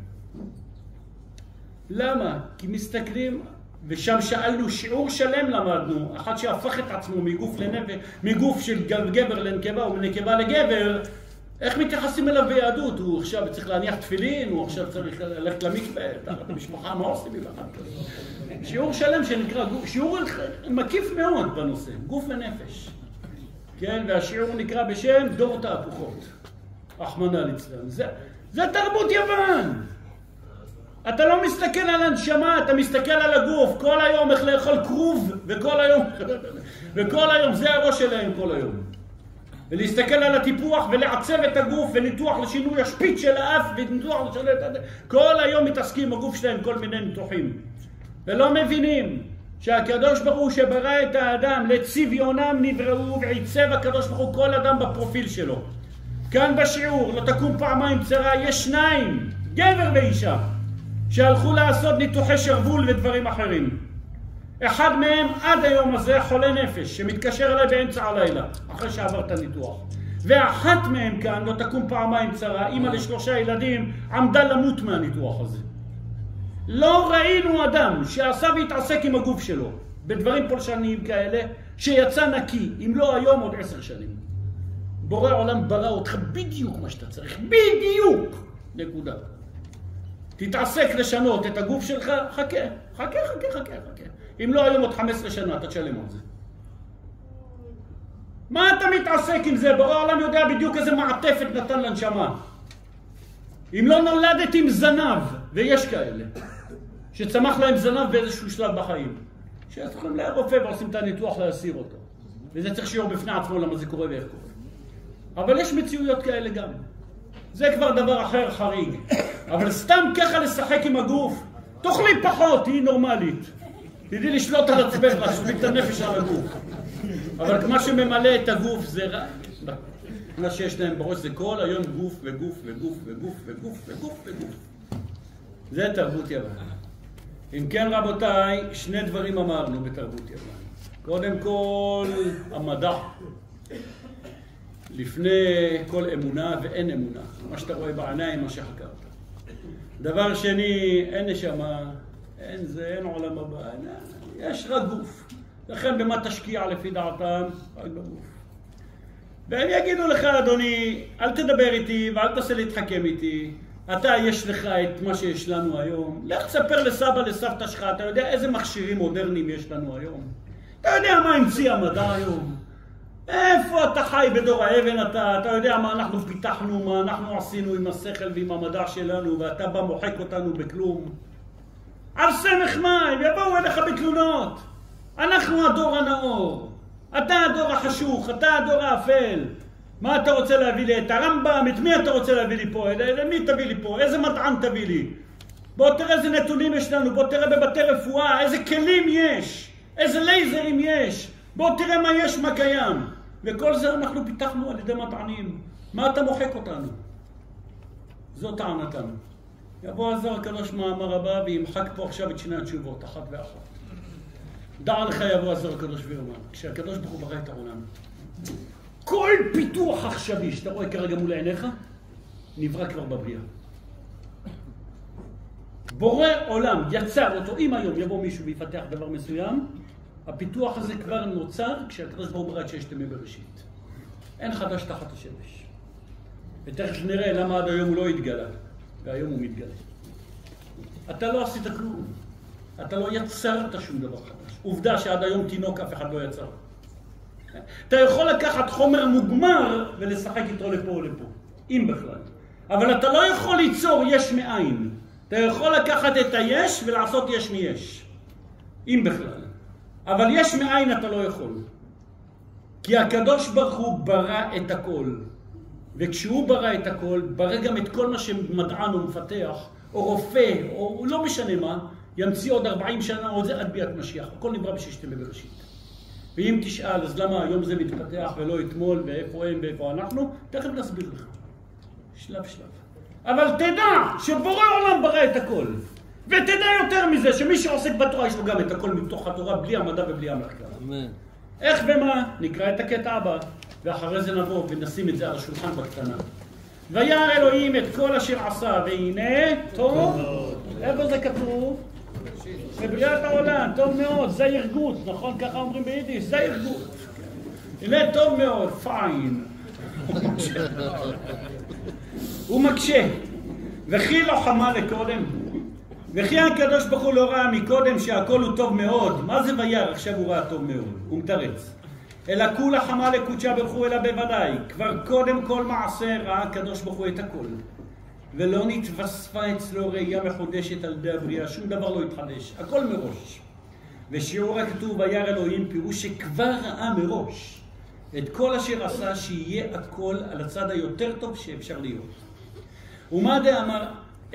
למה? כי מסתכלים, ושם שאלנו שיעור שלם למדנו, אחד שהפך את עצמו מגוף לנפש, מגוף של גבר לנקבה ומנקבה לגבר, איך מתייחסים אליו ביהדות? הוא עכשיו צריך להניח תפילין, הוא עכשיו צריך ללכת למקווה, המשפחה, מה עושים עם אחד כזה? שיעור שלם שנקרא, שיעור מקיף מאוד בנושא, גוף ונפש. כן, והשיעור נקרא בשם דור תהפוכות, רחמנא ליצלן. זה, זה תרבות יוון. אתה לא מסתכל על הנשמה, אתה מסתכל על הגוף, כל היום איך לאכול כרוב, וכל היום, וכל היום, זה הראש שלהם כל היום. ולהסתכל על הטיפוח ולעצב את הגוף וניתוח לשינוי השפיץ של האף וניתוח של... כל היום מתעסקים בגוף שלהם כל מיני ניתוחים. ולא מבינים שהקדוש ברוך הוא שברא את האדם לצביונם נבראו ועיצב הקדוש ברוך הוא כל אדם בפרופיל שלו. כאן בשיעור לא תקום פעמיים צרה יש שניים גבר ואישה שהלכו לעשות ניתוחי שרוול ודברים אחרים אחד מהם עד היום הזה חולה נפש שמתקשר אליי באמצע הלילה אחרי שעבר את הניתוח. ואחת מהם כאן לא תקום פעמיים צרה אימא לשלושה ילדים עמדה למות מהניתוח הזה. לא ראינו אדם שעשה והתעסק עם הגוף שלו בדברים פולשניים כאלה שיצא נקי אם לא היום עוד עשר שנים. בורא עולם ברא אותך בדיוק מה שאתה צריך בדיוק! נקודה. תתעסק לשנות את הגוף שלך חכה חכה חכה חכה חכה אם לא היום עוד 15 שנה, אתה תשלם על זה. מה אתה מתעסק עם זה? בורא העולם יודע בדיוק איזה מעטפת נתן לנשמה. אם לא נולדת עם זנב, ויש כאלה, שצמח להם זנב באיזשהו שלב בחיים, שהולכים לרופא ועושים את הניתוח להסיר אותו. וזה צריך שיעור בפני עצמו למה זה קורה ואיך קורה. אבל יש מציאויות כאלה גם. זה כבר דבר אחר חריג. אבל סתם ככה לשחק עם הגוף, תאכלי פחות, תהיי נורמלית. תדעי לשלוט על עצמך, להשליט את הנפש על הגוף. אבל מה שממלא את הגוף זה רק... מה שיש להם בראש זה כל היום גוף וגוף וגוף וגוף וגוף וגוף וגוף. זה תרבות יוון. אם כן רבותיי, שני דברים אמרנו בתרבות יוון. קודם כל, המדע. לפני כל אמונה ואין אמונה. מה שאתה רואה בעיניים, מה שחקרת. דבר שני, אין נשמה, אין זה, אין עולם הבא, אין, יש רק גוף. לכן במה תשקיע לפי דעתם? רק בגוף. והם יגידו לך, אדוני, אל תדבר איתי ואל תנסה להתחכם איתי. אתה, יש לך את מה שיש לנו היום. לך תספר לסבא, לסבתא שלך, אתה יודע איזה מכשירים מודרניים יש לנו היום. אתה יודע מה המציא המדע היום. איפה אתה חי בדור האבן אתה? אתה יודע מה אנחנו פיתחנו, מה אנחנו עשינו עם השכל ועם המדע שלנו, ואתה בא מוחק אותנו בכלום. על סמך מה? הם יבואו אליך בתלונות. אנחנו הדור הנאור. אתה הדור החשוך, אתה הדור האפל. מה אתה רוצה להביא לי? את הרמב"ם? את מי אתה רוצה להביא לי פה? למי תביא לי פה? איזה מדען תביא לי? בוא תראה איזה נתונים יש לנו, בוא תראה בבתי רפואה, איזה כלים יש, איזה לייזרים יש, בוא תראה מה יש, מה קיים. וכל זה אנחנו פיתחנו על ידי מדענים. מה אתה מוחק אותנו? זו טענתם. יבוא הזוהר הקדוש מאמר הבא וימחק פה עכשיו את שני התשובות, אחת ואחת. דע לך יבוא הזוהר הקדוש ויאמר, כשהקדוש ברוך הוא ברא את העולם, כל פיתוח עכשווי שאתה רואה כרגע מול עיניך, נברא כבר בבריאה. בורא עולם יצר אותו, אם היום יבוא מישהו ויפתח דבר מסוים, הפיתוח הזה כבר נוצר כשהקדוש ברוך הוא ברא את ששת ימי בראשית. אין חדש תחת השמש. ותכף נראה למה עד היום הוא לא התגלה, והיום הוא מתגלה. אתה לא עשית כלום. אתה לא יצרת שום דבר חדש. עובדה שעד היום תינוק אף אחד לא יצר. אתה יכול לקחת חומר מוגמר ולשחק איתו לפה או לפה, אם בכלל. אבל אתה לא יכול ליצור יש מאין. אתה יכול לקחת את היש ולעשות יש מיש, אם בכלל. אבל יש מאין אתה לא יכול. כי הקדוש ברוך הוא ברא את הכל. וכשהוא ברא את הכל, ברא גם את כל מה שמדען הוא מפתח, או רופא, או לא משנה מה, ימציא עוד 40 שנה או זה עד ביאת משיח. הכל נברא בששת ימי בראשית. ואם תשאל, אז למה היום זה מתפתח ולא אתמול, ואיפה הם ואיפה אנחנו, תכף נסביר לך. שלב שלב. אבל תדע שבורא עולם ברא את הכל. ותדע יותר מזה, שמי שעוסק בתורה יש לו גם את הכל מתוך התורה, בלי המדע ובלי המחקר. אמן. איך ומה? נקרא את הקטע הבא, ואחרי זה נבוא ונשים את זה על השולחן בקטנה. וירא אלוהים את כל אשר עשה, והנה טוב, איפה זה כתוב? בבריאת העולם, טוב מאוד, זה ירגות, נכון? ככה אומרים ביידיש, זה ירגות. הנה טוב מאוד, פיין. הוא מקשה. וכי לא חמה לקודם? וכי הקדוש ברוך הוא לא ראה מקודם שהכל הוא טוב מאוד. מה זה וירא? עכשיו הוא ראה טוב מאוד. הוא מתרץ. אלא כולה חמה לקודשה ברוך הוא אלא בוודאי. כבר קודם כל מעשה ראה הקדוש ברוך הוא את הכל. ולא נתווספה אצלו ראייה מחודשת על ידי הבריאה, שום דבר לא התחדש, הכל מראש. ושיעור הכתוב וירא אלוהים פירוש שכבר ראה מראש את כל אשר עשה שיהיה הכל על הצד היותר טוב שאפשר להיות. ומה דאמר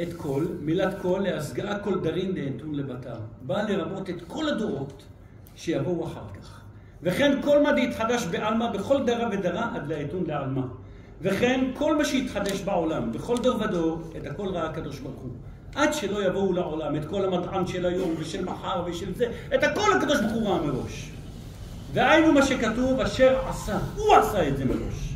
את כל, מילת כל, להשגאה כל דרין דאנתון לבתר. בא לרבות את כל הדורות שיבואו אחר כך. וכן כל מה דהתחדש בעלמא בכל דרה ודרה עד לאתון לעלמא. וכן כל מה שהתחדש בעולם, בכל דור ודור, את הכל ראה הקדוש ברוך הוא. עד שלא יבואו לעולם את כל המדען של היום ושל מחר ושל זה, את הכל הקדוש ברוך הוא ראה מראש. והיינו מה שכתוב, אשר עשה, הוא עשה את זה מראש.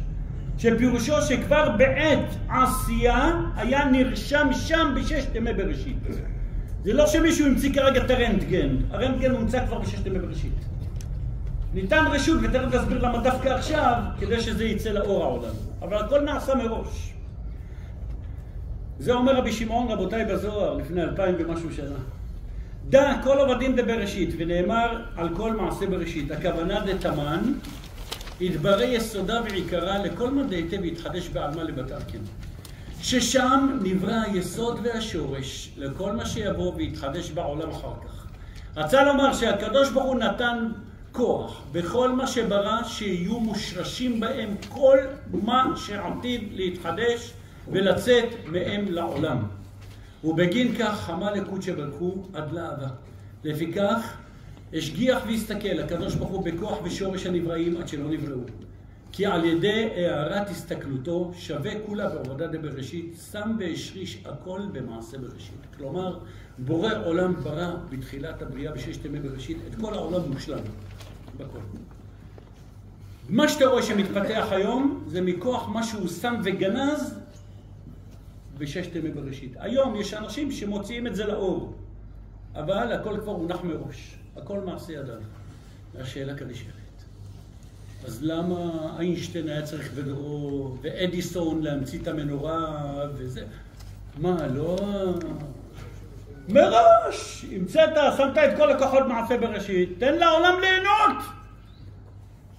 שפירושו שכבר בעת עשייה היה נרשם שם בששת ימי בראשית. זה לא שמישהו המציא כרגע את הרנטגן, הרנטגן הומצא כבר בששת ימי בראשית. ניתן רשות, ותכף נסביר למה דווקא עכשיו, כדי שזה יצא לאור העולם. אבל הכל נעשה מראש. זה אומר רבי שמעון רבותיי בזוהר לפני אלפיים ומשהו שנה. דע כל עובדים דבראשית, ונאמר על כל מעשה בראשית. הכוונה דתמן, יתברא יסודה ועיקרה לכל מה דהיטב ויתחדש בעלמא לבתר ששם נברא היסוד והשורש לכל מה שיבוא ויתחדש בעולם אחר כך. רצה לומר שהקדוש ברוך הוא נתן כוח בכל מה שברא שיהיו מושרשים בהם כל מה שעתיד להתחדש ולצאת מהם לעולם. ובגין כך חמה לקודשא ברכו עד לאהבה. לפיכך השגיח והסתכל הקדוש ברוך הוא בכוח ושורש הנבראים עד שלא נבראו. כי על ידי הארת הסתכלותו שווה כולה בעבודה דבראשית, שם והשריש הכל במעשה בראשית. כלומר, בורא עולם ברא בתחילת הבריאה בששת ימי בראשית את כל העולם מושלם. בכל. מה שאתה רואה שמתפתח היום זה מכוח מה שהוא שם וגנז בששת ימי בראשית. היום יש אנשים שמוציאים את זה לאור, אבל הכל כבר הונח מראש, הכל מעשה ידיו. והשאלה כאן נשאלת. אז למה איינשטיין היה צריך ודרו, ואדיסון להמציא את המנורה וזה? מה, לא... מראש, המצאת, שמת את כל הכוחות מעשה בראשית, תן לעולם ליהנות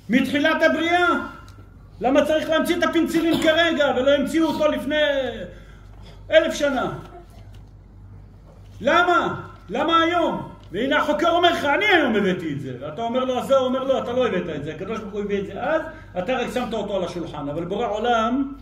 מתחילת הבריאה. למה צריך להמציא את הפינצילין כרגע ולא המציאו אותו לפני אלף שנה? למה? למה היום? והנה החוקר אומר לך, אני היום הבאתי את זה. ואתה אומר לו, אז זה אומר לו, אתה לא הבאת את זה. הקדוש ברוך הוא הביא את זה אז, אתה רק שמת אותו על השולחן. אבל בורא עולם.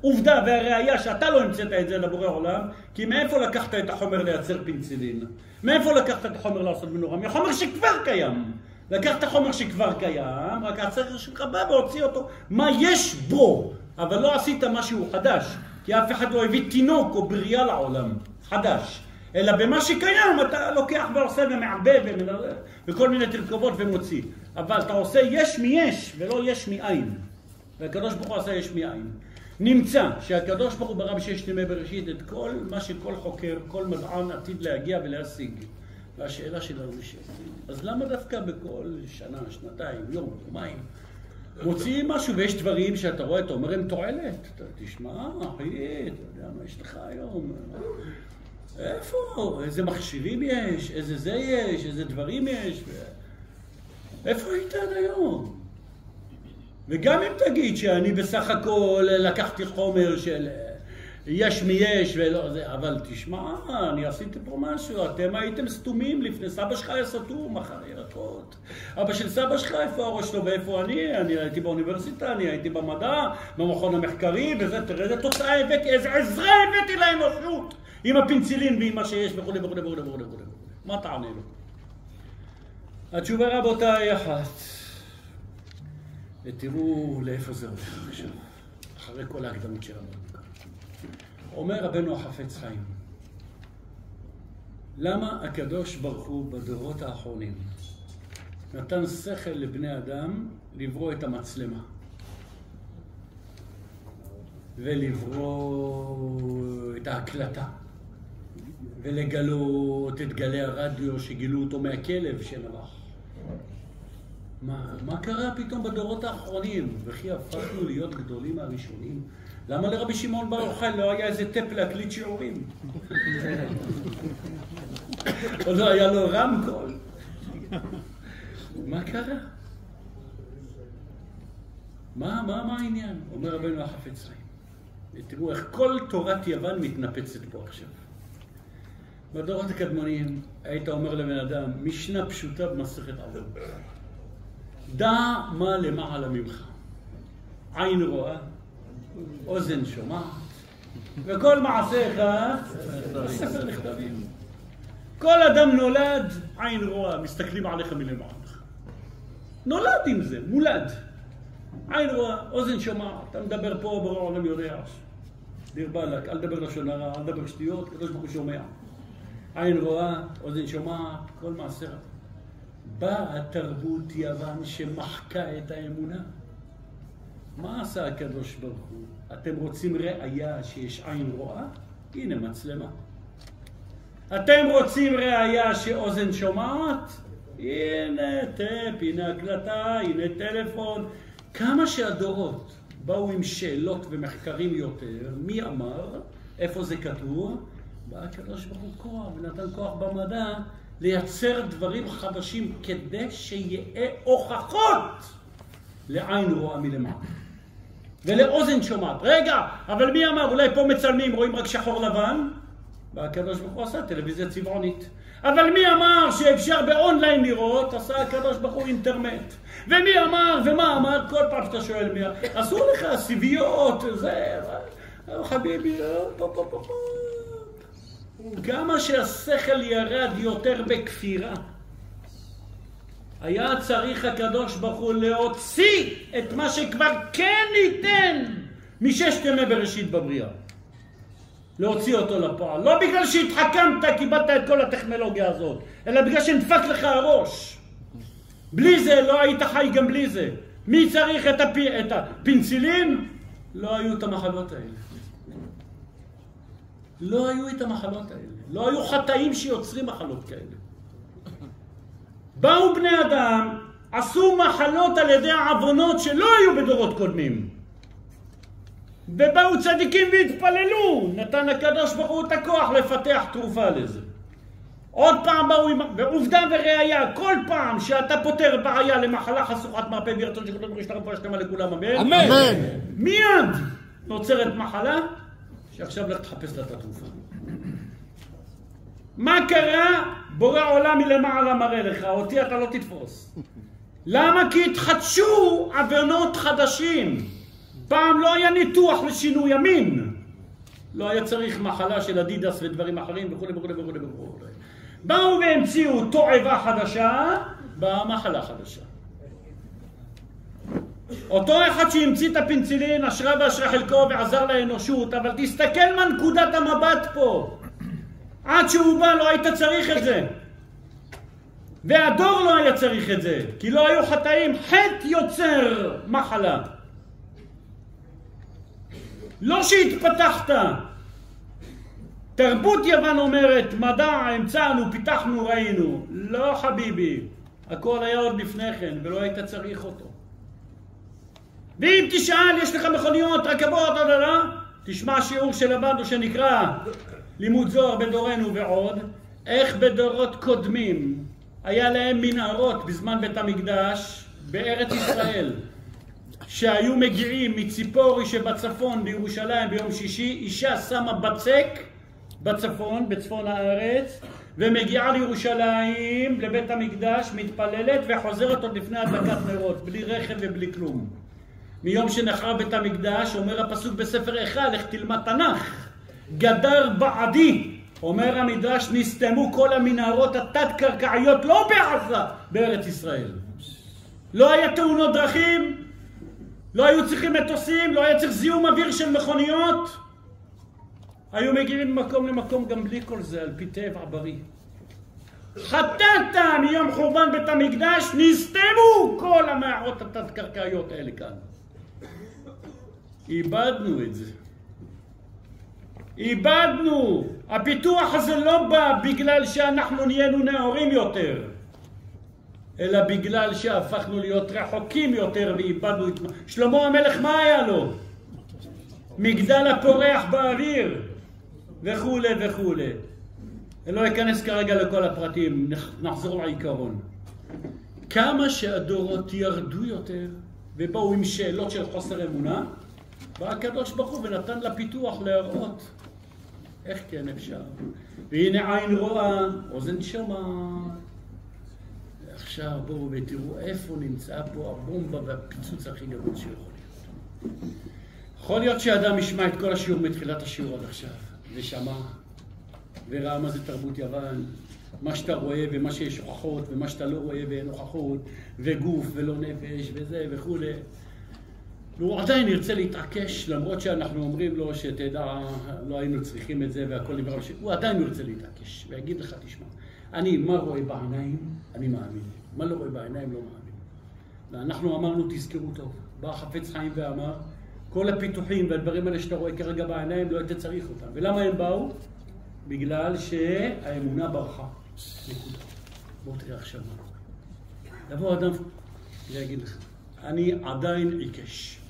עובדה והראיה שאתה לא המצאת את זה לבורא עולם, כי מאיפה לקחת את החומר לייצר פינצילין? מאיפה לקחת את החומר לעשות מנורה? מחומר שכבר קיים. לקחת חומר שכבר קיים, רק הצריך שלך בא והוציא אותו, מה יש בו, אבל לא עשית משהו חדש, כי אף אחד לא הביא תינוק או בריאה לעולם, חדש. אלא במה שקיים אתה לוקח ועושה ומערבב וכל מיני תרכובות ומוציא. אבל אתה עושה יש מיש ולא יש מאין. והקדוש ברוך הוא עשה יש מאין. נמצא שהקדוש ברוך הוא ברא בששת ימי בראשית את כל מה שכל חוקר, כל מדען עתיד להגיע ולהשיג. והשאלה שלנו היא אז למה דווקא בכל שנה, שנתיים, יום, יומיים, מוציאים משהו ויש דברים שאתה רואה, אתה אומר הם תועלת. אתה תשמע, אחי, אתה יודע מה יש לך היום? איפה? איזה מכשירים יש? איזה זה יש? איזה דברים יש? איפה היית עד היום? וגם אם תגיד שאני בסך הכל לקחתי חומר של יש מיש ולא זה, אבל תשמע, אני עשיתי פה משהו, אתם הייתם סתומים לפני, סבא שלך היה סתום, אחר ירקות. אבא של סבא שלך, איפה הראש שלו ואיפה אני? אני הייתי באוניברסיטה, אני הייתי במדע, במכון המחקרי, וזה, תראה איזה תוצאה הבאתי, איזה עזרה הבאתי לאנושות, עם הפינצילין ועם מה שיש וכולי וכולי וכולי וכולי. מה תענה לו? התשובה רבותיי אחת, ותראו לאיפה זה הולך עכשיו, אחרי כל ההקדמות שלנו. אומר רבנו החפץ חיים, למה הקדוש ברוך הוא בדורות האחרונים נתן שכל לבני אדם לברוא את המצלמה ולברוא את ההקלטה ולגלות את גלי הרדיו שגילו אותו מהכלב שנבח. מה, מה קרה פתאום בדורות האחרונים? וכי הפכנו להיות גדולים מהראשונים? למה לרבי שמעון בר יוחאי לא היה איזה טפ להקליט שיעורים? או לא היה לו רמקול? מה קרה? מה, מה, מה העניין? אומר רבנו החפץ חיים. תראו איך כל תורת יוון מתנפצת פה עכשיו. בדורות הקדמונים היית אומר לבן אדם, משנה פשוטה במסכת עבוד. דע מה למעלה ממך. עין רואה, אוזן שומעת, וכל מעשיך ספר נכתבים. כל אדם נולד, עין רואה, מסתכלים עליך מלמעלה. נולד עם זה, מולד. עין רואה, אוזן שומעת, אתה מדבר פה, ברור העולם יודע. דיר באלק, אל תדבר לשון הרע, אל תדבר שטויות, קדוש ברוך הוא שומע. עין רואה, אוזן שומעת, כל מעשר. באה תרבות יוון שמחקה את האמונה. מה עשה הקדוש ברוך הוא? אתם רוצים ראייה שיש עין רואה? הנה מצלמה. אתם רוצים ראייה שאוזן שומעת? הנה טאפ, הנה הקלטה, הנה טלפון. כמה שהדורות באו עם שאלות ומחקרים יותר, מי אמר, איפה זה כתוב? בא הקדוש ברוך הוא כוח ונתן כוח במדע לייצר דברים חדשים כדי שיהיה הוכחות לעין רואה מלמעלה. ולאוזן שומעת. רגע, אבל מי אמר? אולי פה מצלמים, רואים רק שחור לבן? והקדוש ברוך הוא עשה טלוויזיה צבעונית. אבל מי אמר שאפשר באונליין לראות? עשה הקדוש ברוך הוא אינטרנט. ומי אמר, ומה אמר? כל פעם שאתה שואל מי... אסור לך סיביות, זה... חביבי, פה פה פה פה. כמה שהשכל ירד יותר בכפירה. היה צריך הקדוש ברוך הוא להוציא את מה שכבר כן ניתן מששת ימי בראשית בבריאה. להוציא אותו לפועל. לא בגלל שהתחכמת, קיבלת את כל הטכנולוגיה הזאת, אלא בגלל שנדפק לך הראש. בלי זה לא היית חי גם בלי זה. מי צריך את, הפ... את הפינצילין? לא היו את המחלות האלה. לא היו את המחלות האלה. לא היו חטאים שיוצרים מחלות כאלה. באו בני אדם, עשו מחלות על ידי העוונות שלא היו בדורות קודמים. ובאו צדיקים והתפללו, נתן הקדוש ברוך הוא את הכוח לפתח תרופה לזה. עוד פעם באו עם... ועובדה וראיה, כל פעם שאתה פותר בעיה למחלה חשוכת מרפא וירצון שקודם כל ישלח רפואה שלמה לכולם, אמן? אמן. מיד נוצרת מחלה, שעכשיו לך תחפש לה את התרופה. מה קרה? בורא עולם מלמעלה מראה לך, אותי אתה לא תתפוס. למה? כי התחדשו עוונות חדשים. פעם לא היה ניתוח לשינוי המין. לא היה צריך מחלה של אדידס ודברים אחרים וכולי וכולי וכולי וכולי. באו והמציאו תועבה חדשה, באה מחלה חדשה. אותו אחד שהמציא את הפנצילין, אשרה ואשרה חלקו ועזר לאנושות, אבל תסתכל מה נקודת המבט פה. עד שהוא בא לא היית צריך את זה. והדור לא היה צריך את זה, כי לא היו חטאים, חטא יוצר מחלה. לא שהתפתחת. תרבות יוון אומרת, מדע, המצאנו, פיתחנו, ראינו. לא חביבי, הכל היה עוד לפני כן, ולא היית צריך אותו. ואם תשאל, יש לך מכוניות, רכבות, לא, לא, לא, תשמע שיעור שלמדנו שנקרא לימוד זוהר בדורנו ועוד, איך בדורות קודמים היה להם מנהרות בזמן בית המקדש בארץ ישראל שהיו מגיעים מציפורי שבצפון בירושלים ביום שישי, אישה שמה בצק בצפון, בצפון הארץ, ומגיעה לירושלים, לבית המקדש, מתפללת וחוזרת עוד לפני הדלקת נרות, בלי רכב ובלי כלום. מיום שנחרב בית המקדש, אומר הפסוק בספר איכה, לך תלמד תנ"ך. גדר בעדי, אומר המדרש, נסתמו כל המנהרות התת-קרקעיות, לא בעזה, בארץ ישראל. לא היה תאונות דרכים, לא היו צריכים מטוסים, לא היה צריך זיהום אוויר של מכוניות. היו מגיעים ממקום למקום גם בלי כל זה, על פי טבע בריא. חטאת מיום חורבן בית המקדש, נסתמו כל המערות התת-קרקעיות האלה כאן. איבדנו את זה. איבדנו. הפיתוח הזה לא בא בגלל שאנחנו נהיינו נאורים יותר, אלא בגלל שהפכנו להיות רחוקים יותר ואיבדנו את... שלמה המלך מה היה לו? מגדל הפורח באוויר וכולי וכולי. אני לא אכנס כרגע לכל הפרטים, נחזור לעיקרון. כמה שהדורות ירדו יותר ובאו עם שאלות של חוסר אמונה, בא הקדוש ברוך הוא ונתן לפיתוח להראות איך כן אפשר. והנה עין רואה, אוזן שומעת. עכשיו בואו ותראו איפה נמצא פה הבומבה והפיצוץ הכי גדול שיכול להיות. יכול להיות שאדם ישמע את כל השיעור מתחילת השיעור עד עכשיו, ושמע, וראה מה זה תרבות יוון, מה שאתה רואה ומה שיש הוכחות, ומה שאתה לא רואה ואין הוכחות, וגוף ולא נפש וזה וכולי. והוא עדיין ירצה להתעקש, למרות שאנחנו אומרים לו שתדע, לא היינו צריכים את זה והכל נברא, הוא עדיין ירצה להתעקש, ויגיד לך, תשמע, אני מה רואה בעיניים, אני מאמין, מה לא רואה בעיניים, לא מאמין. ואנחנו אמרנו, תזכרו טוב, בא חפץ חיים ואמר, כל הפיתוחים והדברים האלה שאתה רואה כרגע בעיניים, לא היית צריך אותם. ולמה הם באו? בגלל שהאמונה ברחה. נקודה. בוא תראה עכשיו מה קורה. יבוא אדם ויגיד לך, אני עדיין עיקש.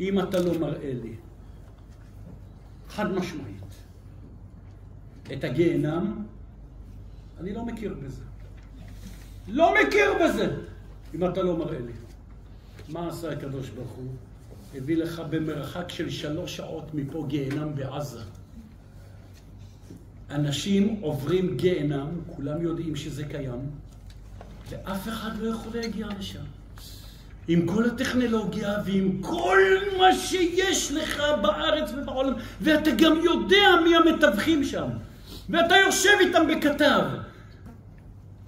אם אתה לא מראה לי חד משמעית את הגיהנם, אני לא מכיר בזה. לא מכיר בזה, אם אתה לא מראה לי. מה עשה הקדוש ברוך הוא? הביא לך במרחק של שלוש שעות מפה גיהנם בעזה. אנשים עוברים גיהנם, כולם יודעים שזה קיים, ואף אחד לא יכול להגיע לשם. עם כל הטכנולוגיה ועם כל מה שיש לך בארץ ובעולם, ואתה גם יודע מי המתווכים שם, ואתה יושב איתם בקטר.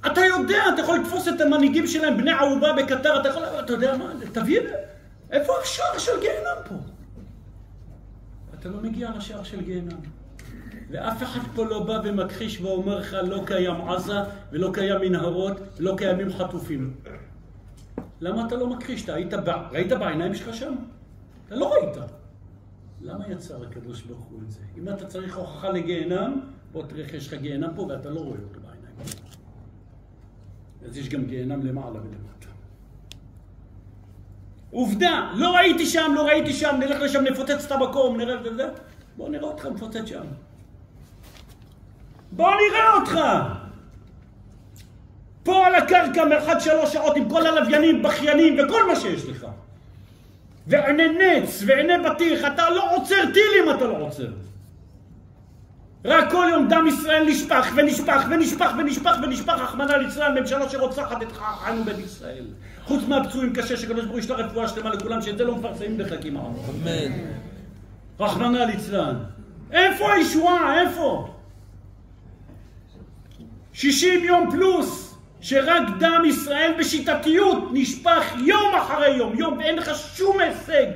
אתה יודע, אתה יכול לתפוס את המנהיגים שלהם, בני ערובה בקטר, אתה יכול, אתה יודע מה, תביא, איפה השער של גיהנם פה? אתה לא מגיע לשער של גיהנם. ואף אחד פה לא בא ומכחיש ואומר לך לא קיים עזה ולא קיים מנהרות ולא קיימים חטופים. למה אתה לא מכחיש? אתה היית, ראית בעיניים שלך שם? אתה לא ראית. למה יצר הקדוש ברוך הוא את זה? אם אתה צריך הוכחה לגיהנם, בוא תראה איך יש לך גיהנם פה ואתה לא רואה אותו בעיניים. אז יש גם גיהנם למעלה ולמטה. עובדה, לא ראיתי שם, לא ראיתי שם, נלך לשם, נפוצץ את המקום, נראה וזה. בוא נראה אותך מפוצץ שם. בוא נראה אותך! פה על הקרקע מרחק שלוש שעות עם כל הלוויינים, בכיינים וכל מה שיש לך. ועיני נץ ועיני בטיח, אתה לא עוצר טילים, אתה לא עוצר. רק כל יום דם ישראל נשפך ונשפך ונשפך ונשפך ונשפך, רחמנא ליצלן, ממשלה שרוצחת את חיינו בית ישראל. חוץ מהפצועים קשה, שקדוש ברוך הוא ישלח רפואה שלמה לכולם, שאת זה לא מפרסמים לך כמעט. אמן. רחמנא ליצלן. איפה הישועה? איפה? 60 יום פלוס, שרק דם ישראל בשיטתיות נשפך יום אחרי יום, יום, ואין לך שום הישג,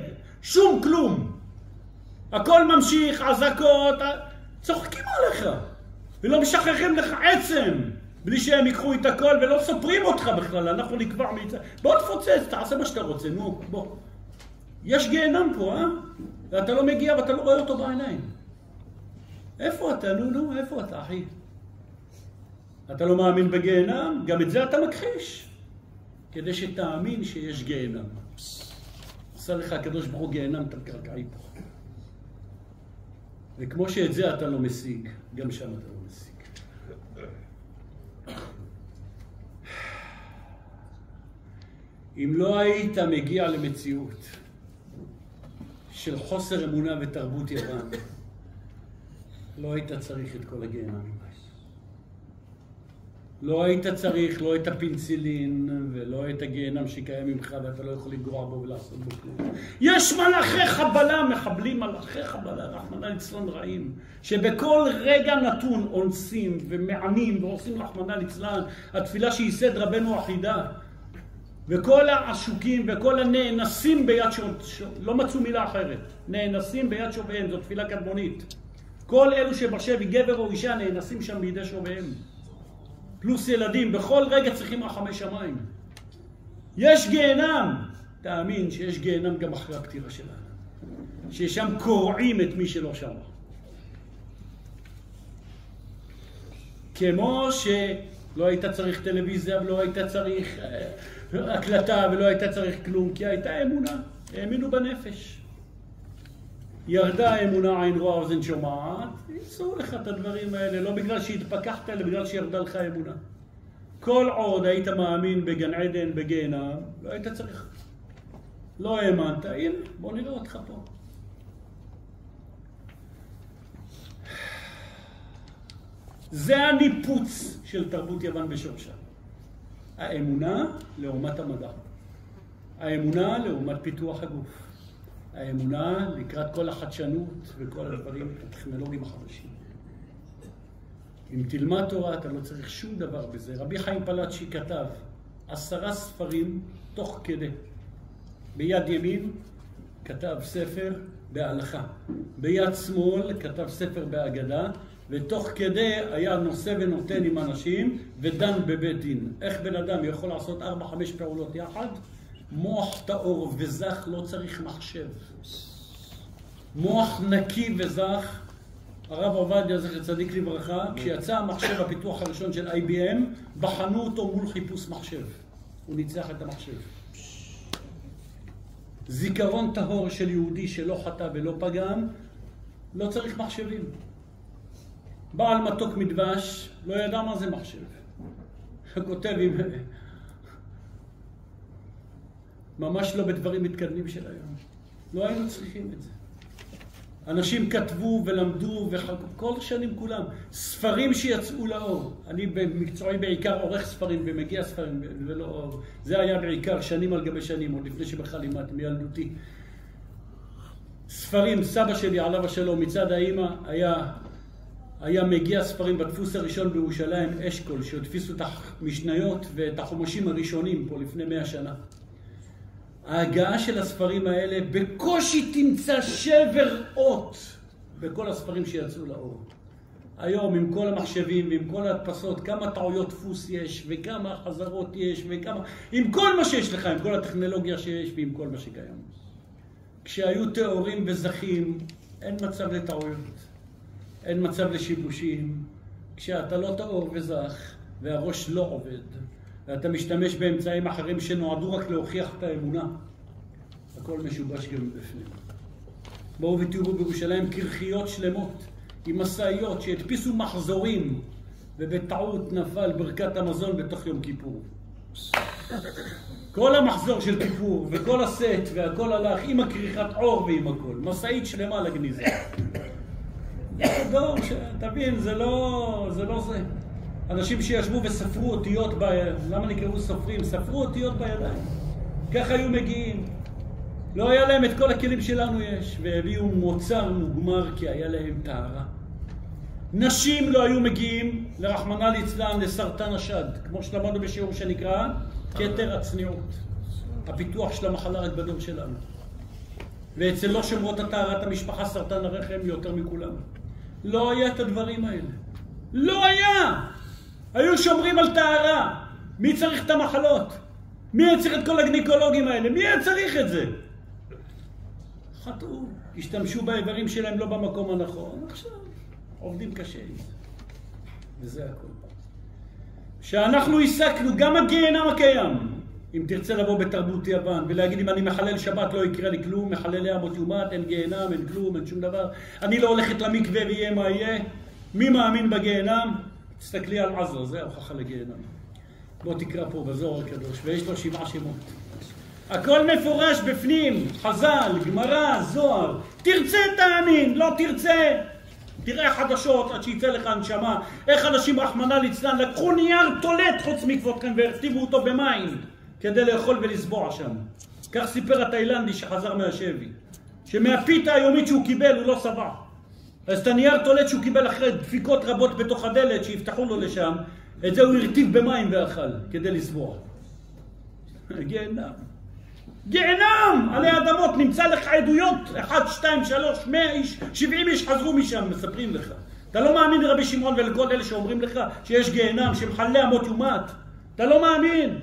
שום כלום. הכל ממשיך, אזעקות, צוחקים עליך, ולא משחררים לך עצם, בלי שהם ייקחו את הכל ולא סופרים אותך בכלל, אנחנו נקבע מצ... בוא תפוצץ, תעשה מה שאתה רוצה, נו, בוא. יש גיהנם פה, אה? ואתה לא מגיע ואתה לא רואה אותו בעיניים. איפה אתה? נו, נו, איפה אתה, אחי? אתה לא מאמין בגיהנם? גם את זה אתה מכחיש. כדי שתאמין שיש גיהנם. עשה לך הקדוש ברוך הוא גיהנם תת-קרקעי פה. וכמו שאת זה אתה לא משיג, גם שם אתה לא משיג. אם לא היית מגיע למציאות של חוסר אמונה ותרבות יוון, לא היית צריך את כל הגיהנמים. לא היית צריך לא את הפינצילין ולא את הגיהנם שקיים ממך ואתה לא יכול לגרוע בו ולעשות בו כלום. יש מלאכי חבלה, מחבלים מלאכי חבלה, רחמנא ליצלן רעים, שבכל רגע נתון אונסים ומענים ועושים רחמנא ליצלן, התפילה שייסד רבנו אחידה. וכל העשוקים וכל הנאנסים ביד שוב, לא מצאו מילה אחרת, נאנסים ביד שוביהם, זו תפילה קדמונית. כל אלו שבשבי, גבר או אישה, נאנסים שם בידי שוביהם. פלוס ילדים, בכל רגע צריכים רחמי שמיים. יש גיהנם, תאמין שיש גיהנם גם אחרי הפטירה שלנו. ששם קורעים את מי שלא שם. כמו שלא היית צריך טלוויזיה ולא היית צריך אה, הקלטה ולא היית צריך כלום, כי הייתה אמונה, האמינו בנפש. ירדה האמונה עין רואה אוזן שומעת, ימצאו לך את הדברים האלה, לא בגלל שהתפכחת, אלא בגלל שירדה לך אמונה. כל עוד היית מאמין בגן עדן, בגיהנם, לא היית צריך. לא האמנת, הנה, בוא נראה אותך פה. זה הניפוץ של תרבות יוון בשורשה. האמונה לעומת המדע. האמונה לעומת פיתוח הגוף. האמונה לקראת כל החדשנות וכל הדברים הטכנולוגיים החדשים. אם תלמד תורה אתה לא צריך שום דבר בזה. רבי חיים פלאצ'י כתב עשרה ספרים תוך כדי. ביד ימין כתב ספר בהלכה, ביד שמאל כתב ספר בהגדה, ותוך כדי היה נושא ונותן עם אנשים ודן בבית דין. איך בן אדם יכול לעשות ארבע, חמש פעולות יחד? מוח טהור וזך לא צריך מחשב. מוח נקי וזך, הרב עובדיה זכר צדיק לברכה, כשיצא המחשב הפיתוח הראשון של IBM, בחנו אותו מול חיפוש מחשב. הוא ניצח את המחשב. זיכרון טהור של יהודי שלא חטא ולא פגם, לא צריך מחשבים. בעל מתוק מדבש לא ידע מה זה מחשב. כותב עם ממש לא בדברים מתקדמים של היום. לא היינו צריכים את זה. אנשים כתבו ולמדו, וכל שנים כולם, ספרים שיצאו לאור. אני במקצועי בעיקר עורך ספרים ומגיע ספרים ולא אור. זה היה בעיקר שנים על גבי שנים, עוד לפני שבכלל לימדתי, מילדותי. ספרים, סבא שלי עליו השלום מצד האימא היה, היה מגיע ספרים בדפוס הראשון בירושלים, אשכול, שהדפיסו את המשניות ואת החומשים הראשונים פה לפני מאה שנה. ההגעה של הספרים האלה בקושי תמצא שבר אות בכל הספרים שיצאו לאור. היום עם כל המחשבים ועם כל ההדפסות, כמה טעויות דפוס יש וכמה חזרות יש וכמה... עם כל מה שיש לך, עם כל הטכנולוגיה שיש ועם כל מה שקיים. כשהיו טהורים וזכים, אין מצב לטעויות, אין מצב לשיבושים. כשאתה לא טהור וזך והראש לא עובד, ואתה משתמש באמצעים אחרים שנועדו רק להוכיח את האמונה. הכל משובש גם בפנים. בואו ותראו בירושלים קרחיות שלמות עם משאיות שהדפיסו מחזורים ובטעות נפל ברכת המזון בתוך יום כיפור. כל המחזור של כיפור וכל הסט והכל הלך עם הכריכת עור ועם הכל. משאית שלמה לגניזה. תבין, זה לא זה. לא זה. אנשים שישבו וספרו אותיות, ב... למה נקראו סופרים? ספרו אותיות בידיים. ככה היו מגיעים. לא היה להם את כל הכלים שלנו יש, והביאו מוצר מוגמר כי היה להם טהרה. נשים לא היו מגיעים, לרחמנא ליצלן, לסרטן השד, כמו שלמדנו בשיעור שנקרא כתר הצניעות. הפיתוח של המחלה רק בדור שלנו. ואצל לא שומרות הטהרת המשפחה סרטן הרחם יותר מכולם. לא היה את הדברים האלה. לא היה! היו שומרים על טהרה. מי צריך את המחלות? מי היה צריך את כל הגניקולוגים האלה? מי היה צריך את זה? חטאו, השתמשו באיברים שלהם לא במקום הנכון. עכשיו, עובדים קשה עם זה. וזה הכול. שאנחנו הסקנו, גם הגיהנם הקיים, אם תרצה לבוא בתרבות יוון ולהגיד אם אני מחלל שבת לא יקרה לי כלום, מחללי אבות יומת, אין גיהנם, אין כלום, אין שום דבר, אני לא הולכת למקווה ויהיה מה יהיה, מי מאמין בגיהנם? תסתכלי על עזרא, זה ההוכחה לגיהנם. בוא תקרא פה בזוהר הקדוש, ויש לו שבעה שמות. הכל מפורש בפנים, חז"ל, גמרא, זוהר. תרצה תאמין, לא תרצה. תראה חדשות עד שיצא לך הנשמה. איך אנשים, רחמנא ליצלן, לקחו נייר טולט חוץ מכבודכם והכתיבו אותו במים כדי לאכול ולסבוע שם. כך סיפר התאילנדי שחזר מהשבי. שמהפיתה היומית שהוא קיבל הוא לא שבע. אז את הנייר טולט שהוא קיבל אחרי דפיקות רבות בתוך הדלת שיפתחו לו לשם, את זה הוא הרטיב במים ואכל כדי לסבוע. גיהנם. גיהנם עלי אדמות, נמצא לך עדויות, אחד, שתיים, שלוש, מאה איש, שבעים איש חזרו משם, מספרים לך. אתה לא מאמין לרבי שמעון ולכל אלה שאומרים לך שיש גיהנם, שמחללי אמות יומת. אתה לא מאמין.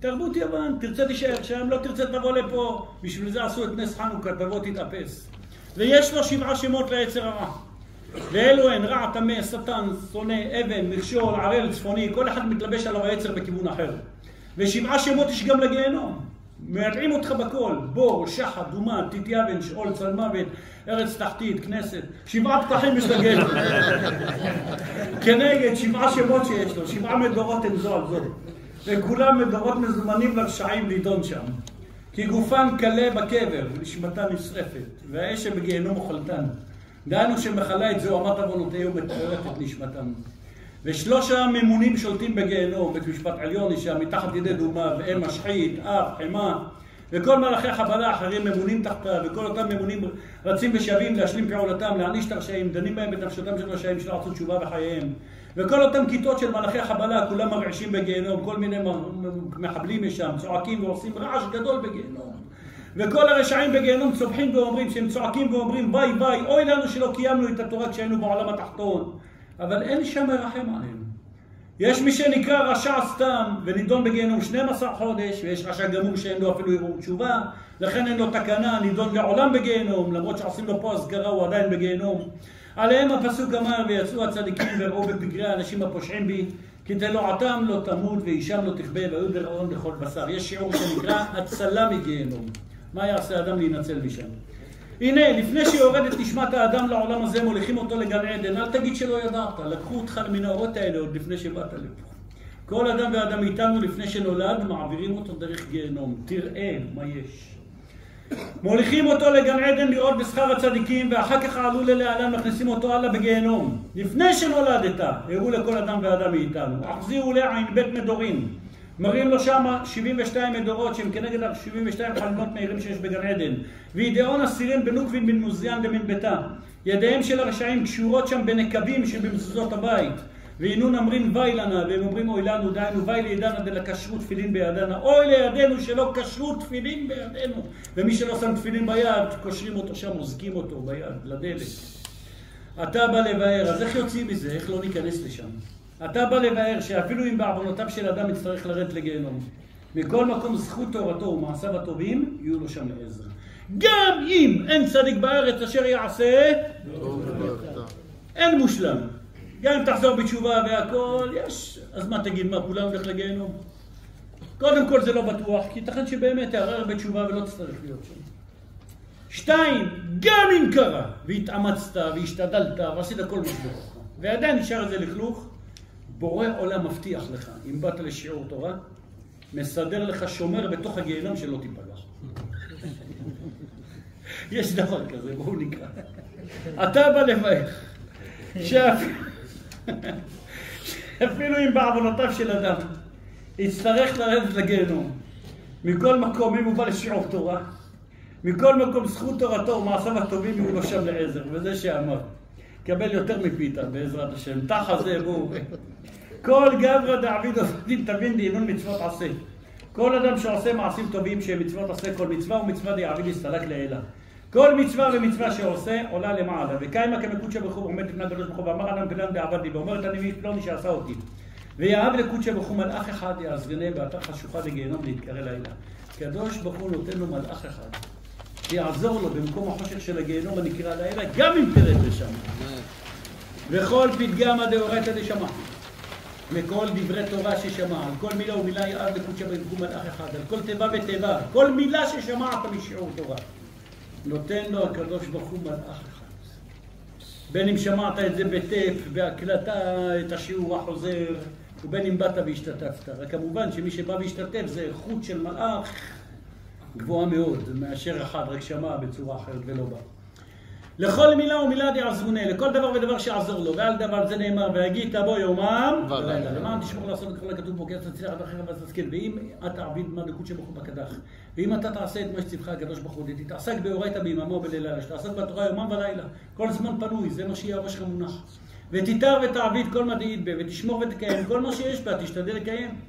תרבות יוון, תרצה תישאר שם, לא תרצה תבוא לפה. בשביל זה עשו את נס חנוכה, תבוא תתאפס. ויש לו שבעה שמות ליצר הרע. ואלו הן רע, טמא, שטן, שונא, אבן, מכשול, ערל, צפוני, כל אחד מתלבש עליו היצר בכיוון אחר. ושבעה שמות יש גם לגיהנום. מיידעים אותך בכל, בור, שחת, דומה, תתייבן, שאול, צלמוות, ארץ תחתית, כנסת, שבעה פתחים יש לגיהנום. כנגד שבעה שמות שיש לו, שבעה מדורות הן זו על זו. וכולם מדורות מזומנים לרשעים לידון שם. כי גופן קלה בקבר, ונשמתה נשרפת, והאש שבגיהנום אוכלתן. דהיינו שמכלה את זוהמת עוונותיה ומטהרת את נשמתם. ושלוש הממונים שולטים בגיהנום, בית משפט עליון יש שם, מתחת ידי דומה, ואם משחית, אב, חמא, וכל מלאכי החבלה האחרים ממונים תחתיו, וכל אותם ממונים רצים ושבים להשלים פעולתם, להעניש את הרשעים, דנים בהם בנפשותם של רשעים שלא עשו תשובה בחייהם. וכל אותם כיתות של מלאכי החבלה, כולם מרעישים בגיהנום, כל מיני מחבלים יש שם, צועקים ועושים רעש גדול בגיהנום. וכל הרשעים בגיהנום צווחים ואומרים, שהם צועקים ואומרים ביי ביי, אוי לנו שלא קיימנו את התורה כשהיינו בעולם התחתון. אבל אין שם מרחם עליהם. יש מי שנקרא רשע סתם ונידון בגיהנום 12 חודש, ויש רשע גמור שאין לו אפילו ערעור תשובה, לכן אין לו תקנה, נידון לעולם בגיהנום, למרות שעושים לו פה הסגרה הוא עדיין בגיהנום. עליהם הפסוק אמר, ויצאו הצדיקים וראו בבגרי האנשים הפושעים בי, כי תלועתם לא תמות ואישם לא תכבה והיו דרעון בכל בשר. יש שיעור שנקרא הצלה מגיהנום. מה יעשה אדם להינצל משם? הנה, לפני שיורדת נשמת האדם לעולם הזה, מוליכים אותו לגן עדן. אל תגיד שלא ידעת, לקחו אותך למנהרות האלה עוד לפני שבאת לפה. כל אדם ואדם איתנו לפני שנולד, מעבירים אותו דרך גיהנום. תראה מה יש. מוליכים אותו לגן עדן לראות בשכר הצדיקים, ואחר כך עלו ללהלן, מכניסים אותו הלאה בגיהנום. לפני שנולדת, הראו לכל אדם ואדם מאיתנו. החזירו לעין בית מדורים. מראים לו שם 72 מדורות שהם כנגד ה-72 חלומות מהירים שיש בגן עדן. וידעון אסירים בנוקבין בן מוזיאן דמן ביתה. ידיהם של הרשעים קשורות שם בנקבים שבמזוזות הבית. והנון אמרים וי לנה, והם אומרים אוי לנו, דהיינו וי לידנה דלקשרות תפילין בידנה. אוי לידינו שלא קשרו תפילין בידינו. ומי שלא שם תפילין ביד, קושרים אותו שם, מוזגים אותו ביד, לדלת. אתה בא לבאר, אז איך יוצאים מזה? איך לא ניכנס לשם? אתה בא לבאר שאפילו אם בעוונותיו של אדם יצטרך לרדת לגיהנום, מכל מקום זכות תורתו ומעשיו הטובים, יהיו לו שם לעזר. גם אם אין צדיק בארץ אשר יעשה, אין מושלם. גם אם תחזור בתשובה והכל, יש. אז מה תגיד, מה, כולם הולך לגיהנום? קודם כל זה לא בטוח, כי ייתכן שבאמת תערער בתשובה ולא תצטרך להיות שם. שתיים, גם אם קרה, והתאמצת, והשתדלת, ועשית כל מה שבכוחך, ועדיין נשאר איזה לכלוך, בורא עולם מבטיח לך, אם באת לשיעור תורה, מסדר לך שומר בתוך הגיהנום שלא תיפגע. יש דבר כזה, בואו נקרא. אתה בא לבאר, שאפילו אם בעוונותיו של אדם יצטרך לרדת לגיהנום, מכל מקום, אם הוא בא לשיעור תורה, מכל מקום זכות תורתו ומעשיו הטובים יהיו לו שם לעזר, וזה שאמר. קבל יותר מפיתה בעזרת השם, תחה זה בואו. כל גברא דעביד עובדין תבין דינון מצוות עשה. כל אדם שעושה מעשים טובים שהם מצוות עשה כל מצווה ומצווה דעביד יסתלק לעילה. כל מצווה ומצווה שעושה עולה למעלה. וקיימה כמקודשא ברוך הוא עומד לפני הקדוש ברוך הוא ואמר אדם כלם דעבדי ואומרת אני פלוני שעשה אותי. ויאהב לקודשא ברוך הוא מלאך אחד יעזרנה באתר חשוכה לגיהנום להתקרא לילה. קדוש ברוך הוא נותן לו מלאך אחד. שיעזור לו במקום החושך של הגיהנום הנקרא לילה, גם אם תרד לשם. וכל פתגמא דאורייתא דשמע. לכל דברי תורה ששמע, על כל מילה ומילה יאהב לקודשא ברוך הוא מלאך אחד, על כל תיבה ותיבה, כל מילה ששמעת משיעור תורה. נותן לו הקדוש ברוך הוא מלאך אחד. בין אם שמעת את זה בטף, בהקלטה, את השיעור החוזר, ובין אם באת והשתתפת. רק כמובן שמי שבא והשתתף זה איכות של מלאך גבוהה מאוד, מאשר אחד רק שמע בצורה אחרת ולא בא. לכל מילה ומילה דעזרונה, לכל דבר ודבר שיעזור לו, ועל דבר זה נאמר, והגית בו יומם ולילה. למען תשמור לעשות את כל הכתוב בו, כי אתה תצליח עד אחר ואז תזכיר. ואם אתה עביד מה דקות שבחו בקדח, ואם אתה תעשה את מה שציווך הקדוש ברוך הוא, תתעסק באורייתא ביממו ובלילה, שתעסק בתורה יומם ולילה, כל זמן פנוי, זה מה שיהיה הראש שלך מונח. ותיתר ותעביד כל מה דאית בה, ותשמור ותקיים כל מה שיש בה, תשתדל לקיים.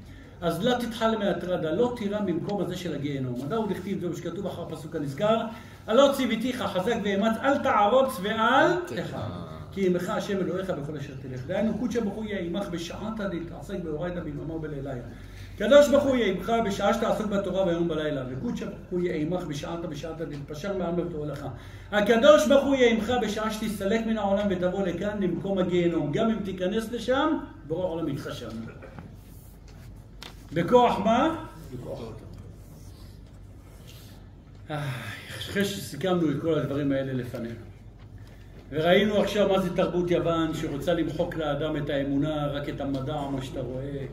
אז לא תתחל מהטרדה, לא תירא ממקום הזה של הגיהנום. מדע הוא דכתיב זהו שכתוב אחר פסוק הנזכר, הלא ציוויתיך חזק ואמץ, אל תערוץ ואל תחם. כי עמך השם אלוהיך בכל אשר תלך. דהיינו קודשא ברוך הוא יהיה עמך בשעתא דתעסק באורייתא ביממה ובלילה. קדוש ברוך הוא יהיה עמך בשעה שתעסוק בתורה ביום בלילה, וקודשא ברוך הוא יהיה עמך בשעתא בשעתא דתפשר מעם ותורה לך. הקדוש ברוך הוא יהיה עמך בשעה שתסתלק מן העולם ותבוא לכאן למקום הגיהנום. גם אם תיכנס לשם, ברור העולם איתך שם. בכוח מה? בכוח אחרי שסיכמנו את כל הדברים האלה לפנינו. וראינו עכשיו מה זה תרבות יוון שרוצה למחוק לאדם את האמונה, רק את המדע, מה שאתה רואה.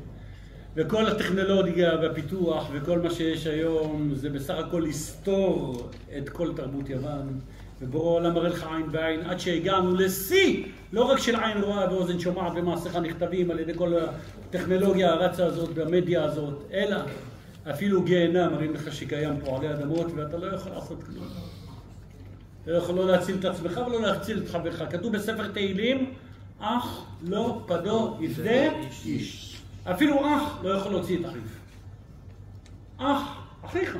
וכל הטכנולוגיה והפיתוח וכל מה שיש היום זה בסך הכל לסתור את כל תרבות יוון. ובורא העולם מראה לך עין בעין עד שהגענו לשיא, לא רק של עין רואה ואוזן שומעת ומעשיך נכתבים על ידי כל הטכנולוגיה הרצה הזאת והמדיה הזאת, אלא אפילו גיהנם מראים לך שקיים פה עלי אדמות ואתה לא יכול לעשות כלום. אתה לא יכול לא להציל את עצמך ולא להציל את חברך. כתוב בספר תהילים, אח לא פדו יפדה איש. אפילו אח לא יכול להוציא את אחיו. אח, אחיך.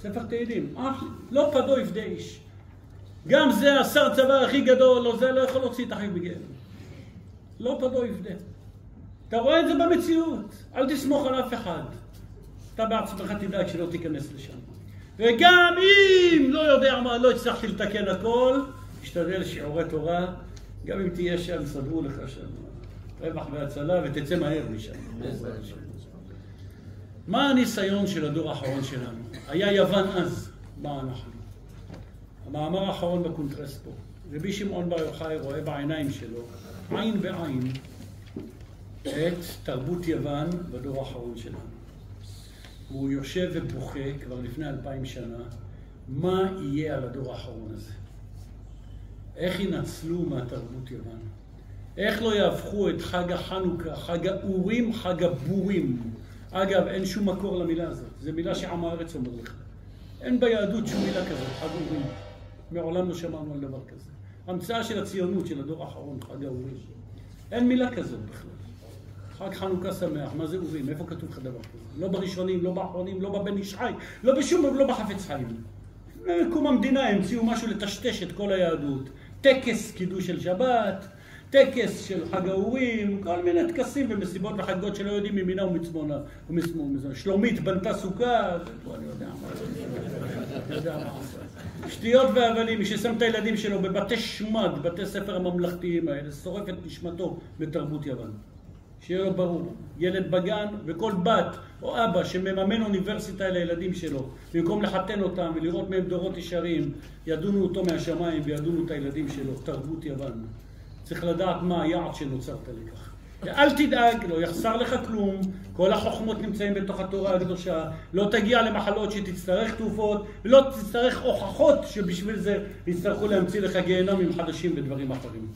ספר תהילים, אח לא פדו יפדה איש. גם זה השר צבא הכי גדול, לא זה לא יכול להוציא את אחיו בגיהנום. לא פדו יפדה. אתה רואה את זה במציאות, אל תסמוך על אף אחד. אתה בעצמך תדאג שלא תיכנס לשם. וגם אם לא יודע מה, לא הצלחתי לתקן הכל, תשתדל שיעורי תורה, גם אם תהיה שם, יסדרו לך שם רווח והצלה ותצא מהר משם. מה הניסיון של הדור האחרון שלנו? היה יוון אז, מה אנחנו? המאמר האחרון בקונטרס פה, רבי שמעון בר יוחאי רואה בעיניים שלו, עין בעין, את תרבות יוון בדור האחרון שלנו. הוא יושב ובוכה כבר לפני אלפיים שנה, מה יהיה על הדור האחרון הזה? איך ינצלו מהתרבות יוון? איך לא יהפכו את חג החנוכה, חג האורים, חג הבורים? אגב, אין שום מקור למילה הזאת, זו מילה שעם הארץ אומר לך. אין ביהדות שום מילה כזאת, חג אורים. מעולם לא שמענו על דבר כזה. המצאה של הציונות, של הדור האחרון, חג האורים. אין מילה כזאת בכלל. חג חנוכה שמח, מה זה אורים? איפה כתוב לך דבר כזה? לא בראשונים, לא באחרונים, לא בבן איש חי, לא בשום, לא בחפץ חיים. קום המדינה המציאו משהו לטשטש את כל היהדות. טקס קידוש של שבת, טקס של חג האורים, כל מיני טקסים ומסיבות וחגות שלא יודעים ממינה ומצמונה. ומשמאל. שלומית בנתה סוכה, אני יודע מה. שטויות והבלים, מי ששם את הילדים שלו בבתי שמד, בתי ספר הממלכתיים האלה, שורף את נשמתו בתרבות יוון. שיהיה לו ברור, ילד בגן וכל בת או אבא שמממן אוניברסיטה לילדים שלו, במקום לחתן אותם ולראות מהם דורות ישרים, ידונו אותו מהשמיים וידונו את הילדים שלו, תרבות יוון. צריך לדעת מה היעד שנוצרת לכך. אל תדאג, לא יחסר לך כלום, כל החוכמות נמצאים בתוך התורה הקדושה, לא תגיע למחלות שתצטרך תרופות, ולא תצטרך הוכחות שבשביל זה יצטרכו להמציא לך גיהנמים חדשים ודברים אחרים.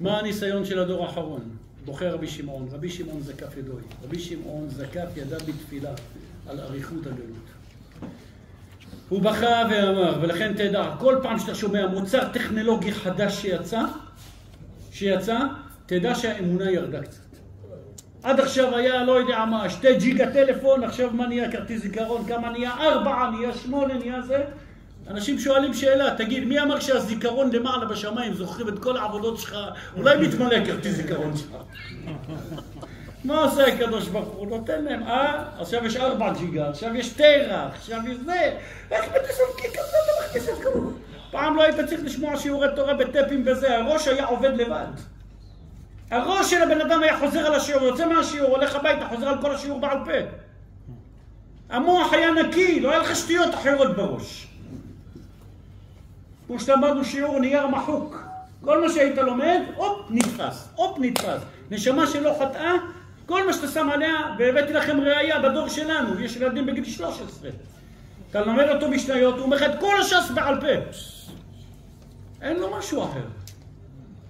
מה הניסיון של הדור האחרון? בוחר רבי שמעון, רבי שמעון זקף ידוי, רבי שמעון זקף ידיו בתפילה, על אריכות הגלות. הוא בכה ואמר, ולכן תדע, כל פעם שאתה שומע מוצר טכנולוגי חדש שיצא, שיצא, תדע שהאמונה ירדה קצת. עד עכשיו היה, לא יודע מה, שתי ג'יגה טלפון, עכשיו מה נהיה כרטיס זיכרון, כמה נהיה, ארבעה, נהיה שמונה, נהיה זה. אנשים שואלים שאלה, תגיד, מי אמר שהזיכרון למעלה בשמיים זוכרים את כל העבודות שלך, אולי מתמלא כרטיס זיכרון שלך. מה עושה הקדוש ברוך הוא? נותן להם, אה? עכשיו יש ארבע ג'יגה, עכשיו יש טרה, עכשיו יש זה. איך בתסלקי כזה אתה מכניס את כל פעם לא היית צריך לשמוע שיעורי תורה בטפים בזה, הראש היה עובד לבד. הראש של הבן אדם היה חוזר על השיעור, יוצא מהשיעור, הולך הביתה, חוזר על כל השיעור בעל פה. המוח היה נקי, לא היה לך שטויות אחרות בראש. כמו שלמדנו שיעור נייר מחוק. כל מה שהיית לומד, הופ, נתפס, הופ, נתפס. נשמה שלא חטאה, כל מה שאתה שם עליה, והבאתי לכם ראייה בדור שלנו, יש ילדים בגיל 13. אתה לומד אותו משניות, הוא אומר לך את כל הש"ס בעל פה. אין לו משהו אחר.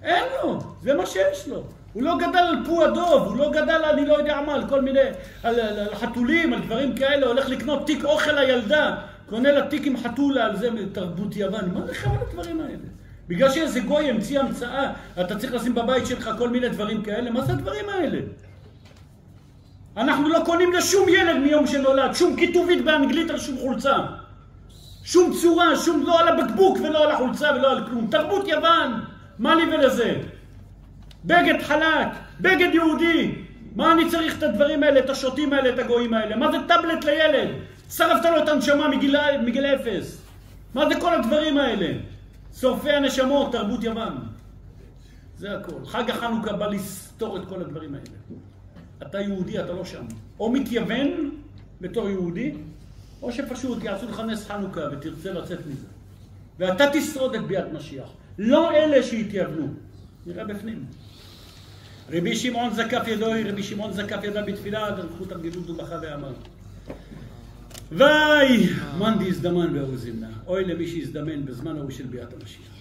אין לו, זה מה שיש לו. הוא לא גדל על פו הדוב, הוא לא גדל על אני לא יודע מה, על כל מיני, על, על, על חתולים, על דברים כאלה, הולך לקנות תיק אוכל לילדה, קונה לה תיק עם חתולה על זה מתרבות יוון. מה לך על הדברים האלה? בגלל שאיזה גוי המציא המצאה, אתה צריך לשים בבית שלך כל מיני דברים כאלה, מה זה הדברים האלה? אנחנו לא קונים לשום ילד מיום שנולד, שום כיתובית באנגלית על שום חולצה. שום צורה, שום, לא על הבקבוק ולא על החולצה ולא על כלום. תרבות יוון, מה לי ולזה? בגד חלק, בגד יהודי. מה אני צריך את הדברים האלה, את השוטים האלה, את הגויים האלה? מה זה טאבלט לילד? שרפת לו את הנשמה מגיל, מגיל אפס. מה זה כל הדברים האלה? שורפי הנשמות, תרבות יוון. זה הכל. חג החנוכה בא לסתור את כל הדברים האלה. אתה יהודי, אתה לא שם. או מתייוון בתור יהודי, או שפשוט יעשו לך נס חנוכה ותרצה לצאת מזה. ואתה תשרוד את ביאת משיח. לא אלה שהתייוונו. נראה בפנים. רבי שמעון זקף ידו, רבי שמעון זקף ידה בתפילה, דרכות הגדלות ובכה ואמר. ויי, מאן דהזדמן באוזינה, אוי למי שהזדמן בזמן ההוא של ביאת המשיח.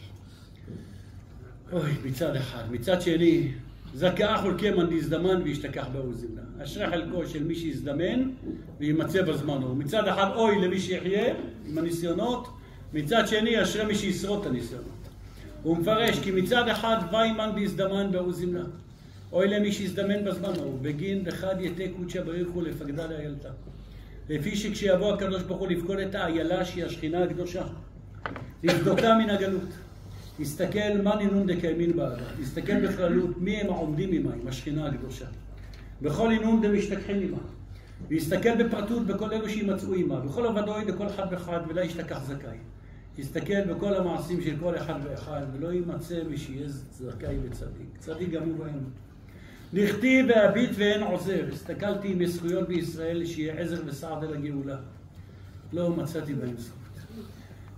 אוי, מצד אחד. מצד שני, זכאה חולקי מאן דהזדמן וישתכח באוזינה. אשרי חלקו של מי שהזדמן ויימצא בזמנו. מצד אחד, אוי למי שיחיה עם הניסיונות, מצד שני, אשרי מי שישרוד את הניסיונות. הוא מפרש כי מצד אחד, ויי מאן דהזדמן באוזינה. אוי למי שהזדמן בזמנו, בגין דחד יתה קודשא בריחו לפקדה לאיילתה. לפי שכשיבוא הקדוש ברוך הוא לפקוד את האיילה שהיא השכינה הקדושה, לבדוקה מן הגלות. יסתכל מה נינון דקיימין בעדה, יסתכל בכללות מי הם העומדים עמה, עם השכינה הקדושה. בכל אינון דמשתכחין עמה. ויסתכל בפרטות בכל אלו שימצאו עמה, בכל עבדוי לכל אחד ואחד ולא ישתכח זכאי. יסתכל בכל המעשים של כל אחד ואחד ולא יימצא ושיהיה זכאי וצדיק. צדיק גם הוא בהם. נכתיב והביט ואין עוזר. הסתכלתי עם זכויות בישראל שיהיה עזר וסעד אל הגאולה. לא מצאתי בהם זכות.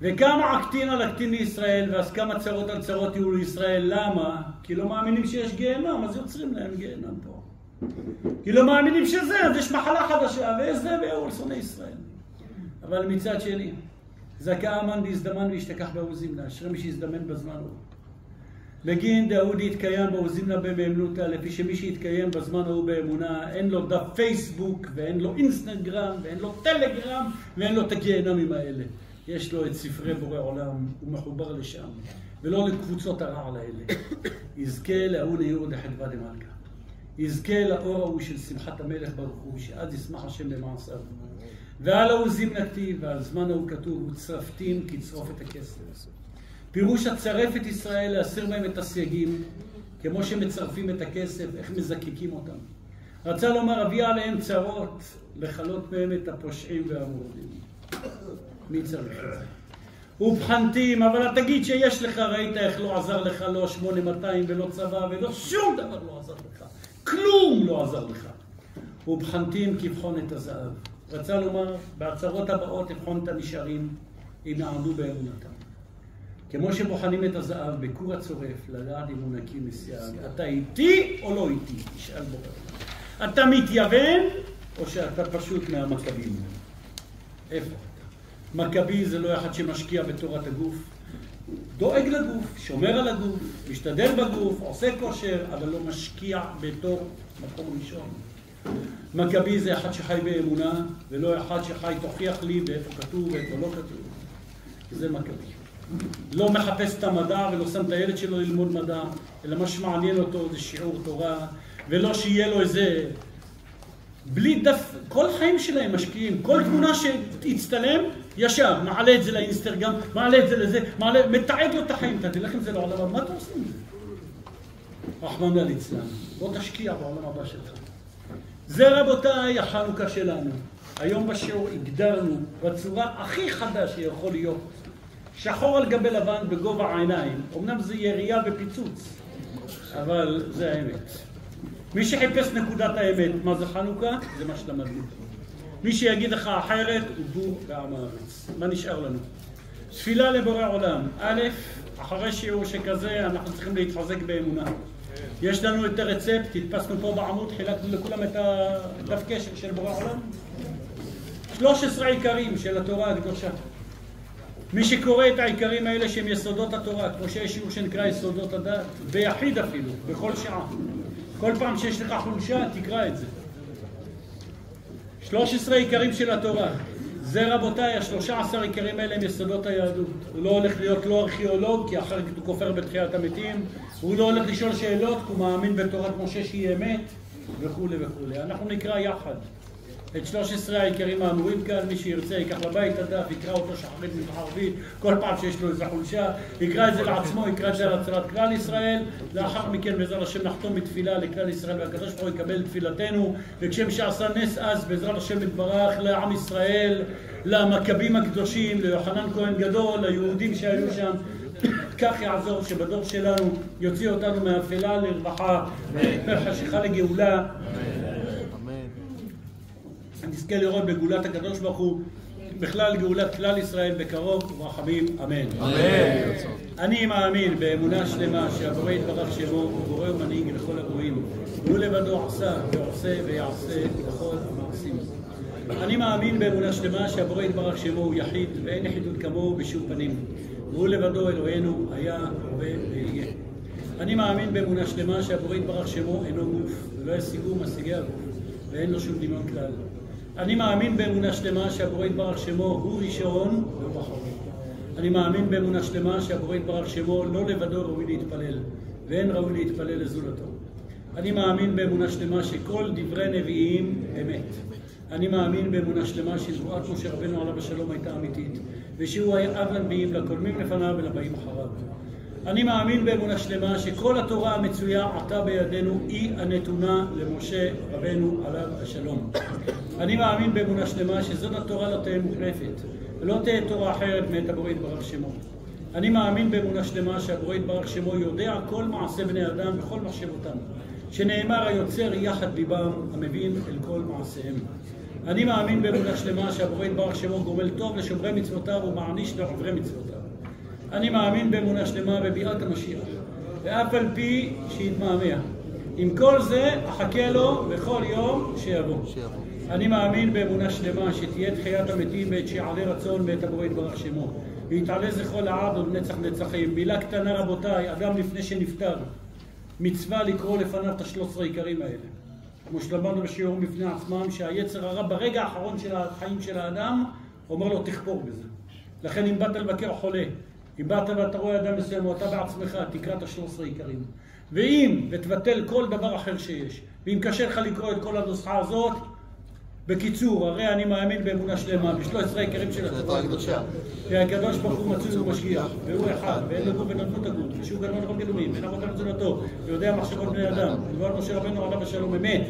וכמה עקטין על עקטין לישראל, ואז כמה צרות על צרות יהיו לישראל. למה? כי לא מאמינים שיש גיהנם, אז יוצרים להם גיהנם פה. כי לא מאמינים שזה, אז יש מחלה חדשה, ויש זה ויהיו שונאי ישראל. אבל מצד שני, זכה אמן דהזדמן וישתכח בעוזים לה, אשרי מי שיזדמן בזמן ההוא. בגין דאודי יתקיים בעוזים לה באמנותא, לפי שמי שיתקיים בזמן ההוא באמונה, אין לו דף פייסבוק, ואין לו אינסטגרם, ואין לו טלגרם, ואין לו את הגיהנמים האלה. יש לו את ספרי בורא עולם, הוא מחובר לשם, ולא לקבוצות הרעל האלה. יזכה לאהון עיור דחדווה דמלכה. יזכה לאור ההוא של שמחת המלך ברוך הוא, שאז ישמח השם במעשיו. ועל העוזים נכתיב, ועל זמן ההוא כתוב, וצרפתים כצרוף את הכסף. פירוש הצרף את ישראל, להסיר מהם את הסייגים, כמו שמצרפים את הכסף, איך מזקקים אותם. רצה לומר, אביא עליהם צרות, לכלות מהם את הפושעים והמורדים. מי צריך את זה? ובחנתים, אבל תגיד שיש לך, ראית איך לא עזר לך לא 8200 ולא צבא ולא שום דבר לא עזר לך. כלום לא עזר לך. ובחנתים כבחון את הזהב. רצה לומר, בהצהרות הבאות לבחון את הנשארים, אם יעמדו באמונתם. כמו שבוחנים את הזהב בכור הצורף, לדעת אם הוא נקי מסייג. אתה איתי או לא איתי? תשאל בורא. אתה מתייוון, או שאתה פשוט מהמכבים? איפה אתה? מכבי זה לא אחד שמשקיע בתורת הגוף. דואג לגוף, שומר על הגוף, משתדל בגוף, עושה כושר, אבל לא משקיע בתור מקום ראשון. מכבי זה אחד שחי באמונה, ולא אחד שחי תוכיח לי ואיפה כתוב ואיפה לא כתוב. זה מכבי. לא מחפש את המדע ולא שם את הילד שלו ללמוד מדע, אלא מה שמעניין אותו זה שיעור תורה, ולא שיהיה לו איזה... בלי דף, כל החיים שלהם משקיעים, כל תמונה שהצטלם, ישר, מעלה את זה לאינסטגרם, מעלה את זה לזה, מעלה, מתעד לו את החיים, תדעי לכם זה לעולם הבא, מה אתה עושה עם זה? רחמנא ליצלן, בוא תשקיע בעולם הבא שלך. זה רבותיי החנוכה שלנו. היום בשיעור הגדרנו בצורה הכי חדה שיכול להיות, שחור על גבי לבן בגובה העיניים, אמנם זה ירייה ופיצוץ, אבל זה האמת. מי שחיפש נקודת האמת, מה זה חנוכה? זה מה שלמדנו. מי שיגיד לך אחרת, הוא בור בעם הארץ. מה נשאר לנו? תפילה לבורא עולם. א', אחרי שיעור שכזה, אנחנו צריכים להתחזק באמונה. יש לנו את הרצפט, הדפסנו פה בעמוד, חילקנו לכולם את הדף קשר של בורא עולם. 13 עיקרים של התורה הקדושה. מי שקורא את העיקרים האלה שהם יסודות התורה, כמו שיש שיעור שנקרא יסודות הדת, ביחיד אפילו, בכל שעה. כל פעם שיש לך חולשה, תקרא את זה. 13 עיקרים של התורה. זה רבותיי, השלושה עשר עיקרים האלה הם יסודות היהדות. הוא לא הולך להיות לא ארכיאולוג, כי אחרת הוא כופר בתחיית המתים. הוא לא הולך לשאול שאלות, כי הוא מאמין בתורת משה שהיא אמת, וכולי וכולי. אנחנו נקרא יחד. את 13 העיקרים האמורים כאן, מי שירצה ייקח לבית הדף, יקרא אותו שחרית מזרח ערבית, כל פעם שיש לו איזו חולשה, יקרא את זה לעצמו, יקרא את זה להצלת כלל ישראל, לאחר מכן בעזרת השם נחתום בתפילה לכלל ישראל והקדוש ברוך הוא יקבל תפילתנו, וכשם שעשה נס אז בעזרת השם יתברך לעם ישראל, למכבים הקדושים, ליוחנן כהן גדול, ליהודים שהיו שם, כך יעזור שבדור שלנו יוציא אותנו מאפלה לרווחה, מחשיכה לגאולה. נזכה לראות בגאולת הקדוש ברוך הוא, בכלל גאולת כלל ישראל בקרוב, ורחמים, אמן. אמן. אני מאמין באמונה שלמה שהבורא יתברך שמו הוא בורא ומנהיג לכל הגויים. הוא לבדו עשה ועושה ויעשה לכל המעשים. אני מאמין באמונה שלמה שהבורא יתברך שמו הוא יחיד ואין יחידות כמוהו בשום פנים. והוא לבדו אלוהינו היה, ויהיה. אני מאמין באמונה שלמה שהבורא יתברך שמו אינו גוף ולא ישיגו משיגי הגוף ואין לו שום דמיון כלל. אני מאמין באמונה שלמה שהבורא יתברך שמו הוא ראשון. אני מאמין באמונה שלמה שהבורא יתברך שמו לא לבדו ראוי להתפלל, ואין ראוי להתפלל לזולתו. אני מאמין באמונה שלמה שכל דברי נביאים אמת. אני מאמין באמונה שלמה שנבואת משה רבנו עליו השלום הייתה אמיתית, ושהוא היה אב לנביאים לקודמים לפניו ולבאים אחריו. אני מאמין באמונה שלמה שכל התורה המצויה עתה בידינו היא הנתונה למשה רבנו עליו השלום. אני מאמין באמונה שלמה שזאת התורה לא תהא מוחלפת, ולא תהא תורה אחרת מאת הבורא יתברך שמו. אני מאמין באמונה שלמה שהבורא יתברך שמו יודע כל מעשה בני אדם וכל מחשבותם, שנאמר היוצר יחד ליבם, המבין אל כל מעשיהם. אני מאמין באמונה שלמה שהבורא יתברך שמו גומל טוב לשומרי מצוותיו ומעניש לעוברי מצוותיו. אני מאמין באמונה שלמה בביאת המשיח, ואף על פי שיתמהמה. עם כל זה, אחכה לו בכל יום שיבוא. אני מאמין באמונה שלמה שתהיה תחיית המתים בעת שיעלה רצון מאת הבורא יתברך שמו. ויתעלה זכרו לעד עוד נצח נצחים. מילה קטנה רבותיי, אדם לפני שנפטר, מצווה לקרוא לפניו את השלוש עשרה עיקרים האלה. כמו שלמדנו בשיעורים בפני עצמם, שהיצר הרע ברגע האחרון של החיים של האדם, אומר לו תכפור בזה. לכן אם באת לבקר חולה, אם באת ואתה רואה אדם מסוים או אתה בעצמך, תקרא את השלוש עשרה עיקרים. ואם, ותבטל כל דבר אחר שיש, ואם קשה לך לקרוא את כל הנוסחה הזאת, בקיצור, הרי אני מאמין באמונה שלמה, בשלוש עשרה עיקרים של התורה הקדושה. והקדוש ברוך הוא מצוי ומשגיח, והוא אחד, ואין לו גוף ונתנו הגות, ושהוא גדול לכל גדולים, ואין עבודה לזולתו, ויודע מחשבות בני אדם, ודבר משה רבנו עליו השלום אמת,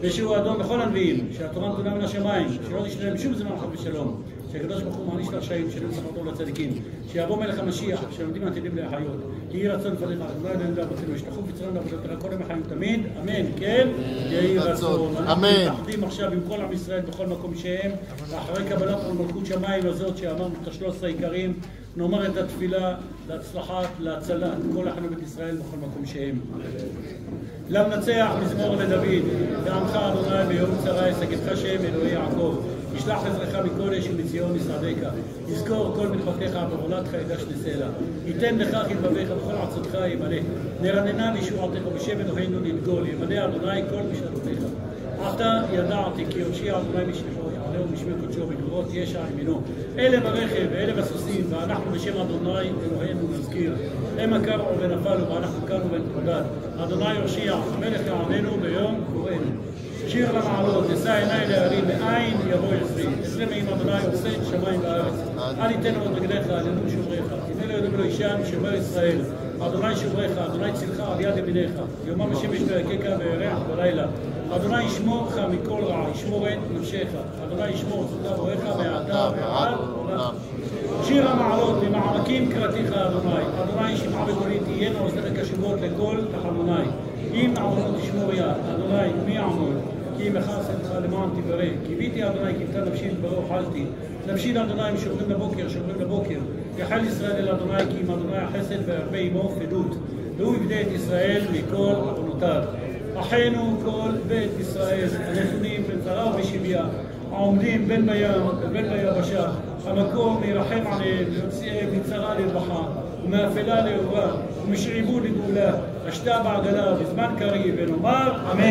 ושהוא אדון לכל הנביאים, שהתורה נתונה מן השמיים, שלא תשתנה בשום זמן חד ושלום, שהקדוש ברוך הוא מעניש לרשעים, שלא אותו לצדיקים, שיבוא מלך המשיח, שלומדים עתידים להחיות, יהי רצון לפניך, לא יודע אם זה אבותינו, ישתחו בצרם לעבודתך כל יום החיים תמיד, אמן, כן, יהי רצון. אנחנו מתאחדים עכשיו עם כל עם ישראל בכל מקום שהם, ואחרי קבלת מלכות שמיים הזאת שאמרנו את השלוש עשרה עיקרים, נאמר את התפילה להצלחה, להצלת כל החיים בית ישראל בכל מקום שהם. למנצח מזמור לדוד, ועמך אדוני ביום צרה ישגבך שם אלוהי יעקב. ישלח עזרך מקודש ומציון משרדיך. יזכור כל מלכותיך ועולתך יגש לסלע. ייתן לך כלבביך וכל עצתך ימלא. נרננה לישועתך ובשם אלוהינו נדגול. ימלא אדוני כל משאלותיך. עתה ידעתי כי הושיע אדוני משלחו, יעלהו משמי קודשו בגבורות ישע ימינו. אלה ברכב ואלה בסוסים, ואנחנו בשם אדוני אלוהינו נזכיר. המה קראו ונפלו ואנחנו קמנו ונתמודד. אדוני יושיע, המלך יעננו ביום קוראנו. שיר למעלות, אשא עיניי להרים, מאין יבוא עזרי. עזרי מעם אדוני עושה את שמיים וארץ. אל יתן עוד רגליך, עלינו שומריך. הנה לא יודעים לו אישם, שומר ישראל. אדוני שומריך, אדוני צילך על יד ימיניך. יומם השמש ויככה וירח בלילה. אדוני ישמור אותך מכל רע, ישמור את נפשך. אדוני ישמור אותך בוריך מעתה ועד עולם. שיר המעלות, ממעמקים קראתיך אדוני. אדוני שמעה בקולי תהיינה אוזניך קשובות לכל תחנוני. אם נעמוד תשמור יד, אדוני מי יעמוד? כי אם אכסתך למען תברא. קיוויתי אדוני כימתה נפשי לדברו חלתי. נפשי לאדוני משומרים לבוקר, שומרים לבוקר. יחל ישראל אל אדוני כי אם אדוני החסד והרבה עמו פדות. והוא יפדה את ישראל מכל עוונותיו. אחינו כל בית ישראל, הנתונים בצרה ובשביה, העומדים בין בים ובין ביבשה, המקום ירחם עליהם, ויוציאם מצרה לרווחה, ומאפלה לאהובה, ומשעבוד לגאולה, השתה בעגלה בזמן קריב, ונאמר אמן.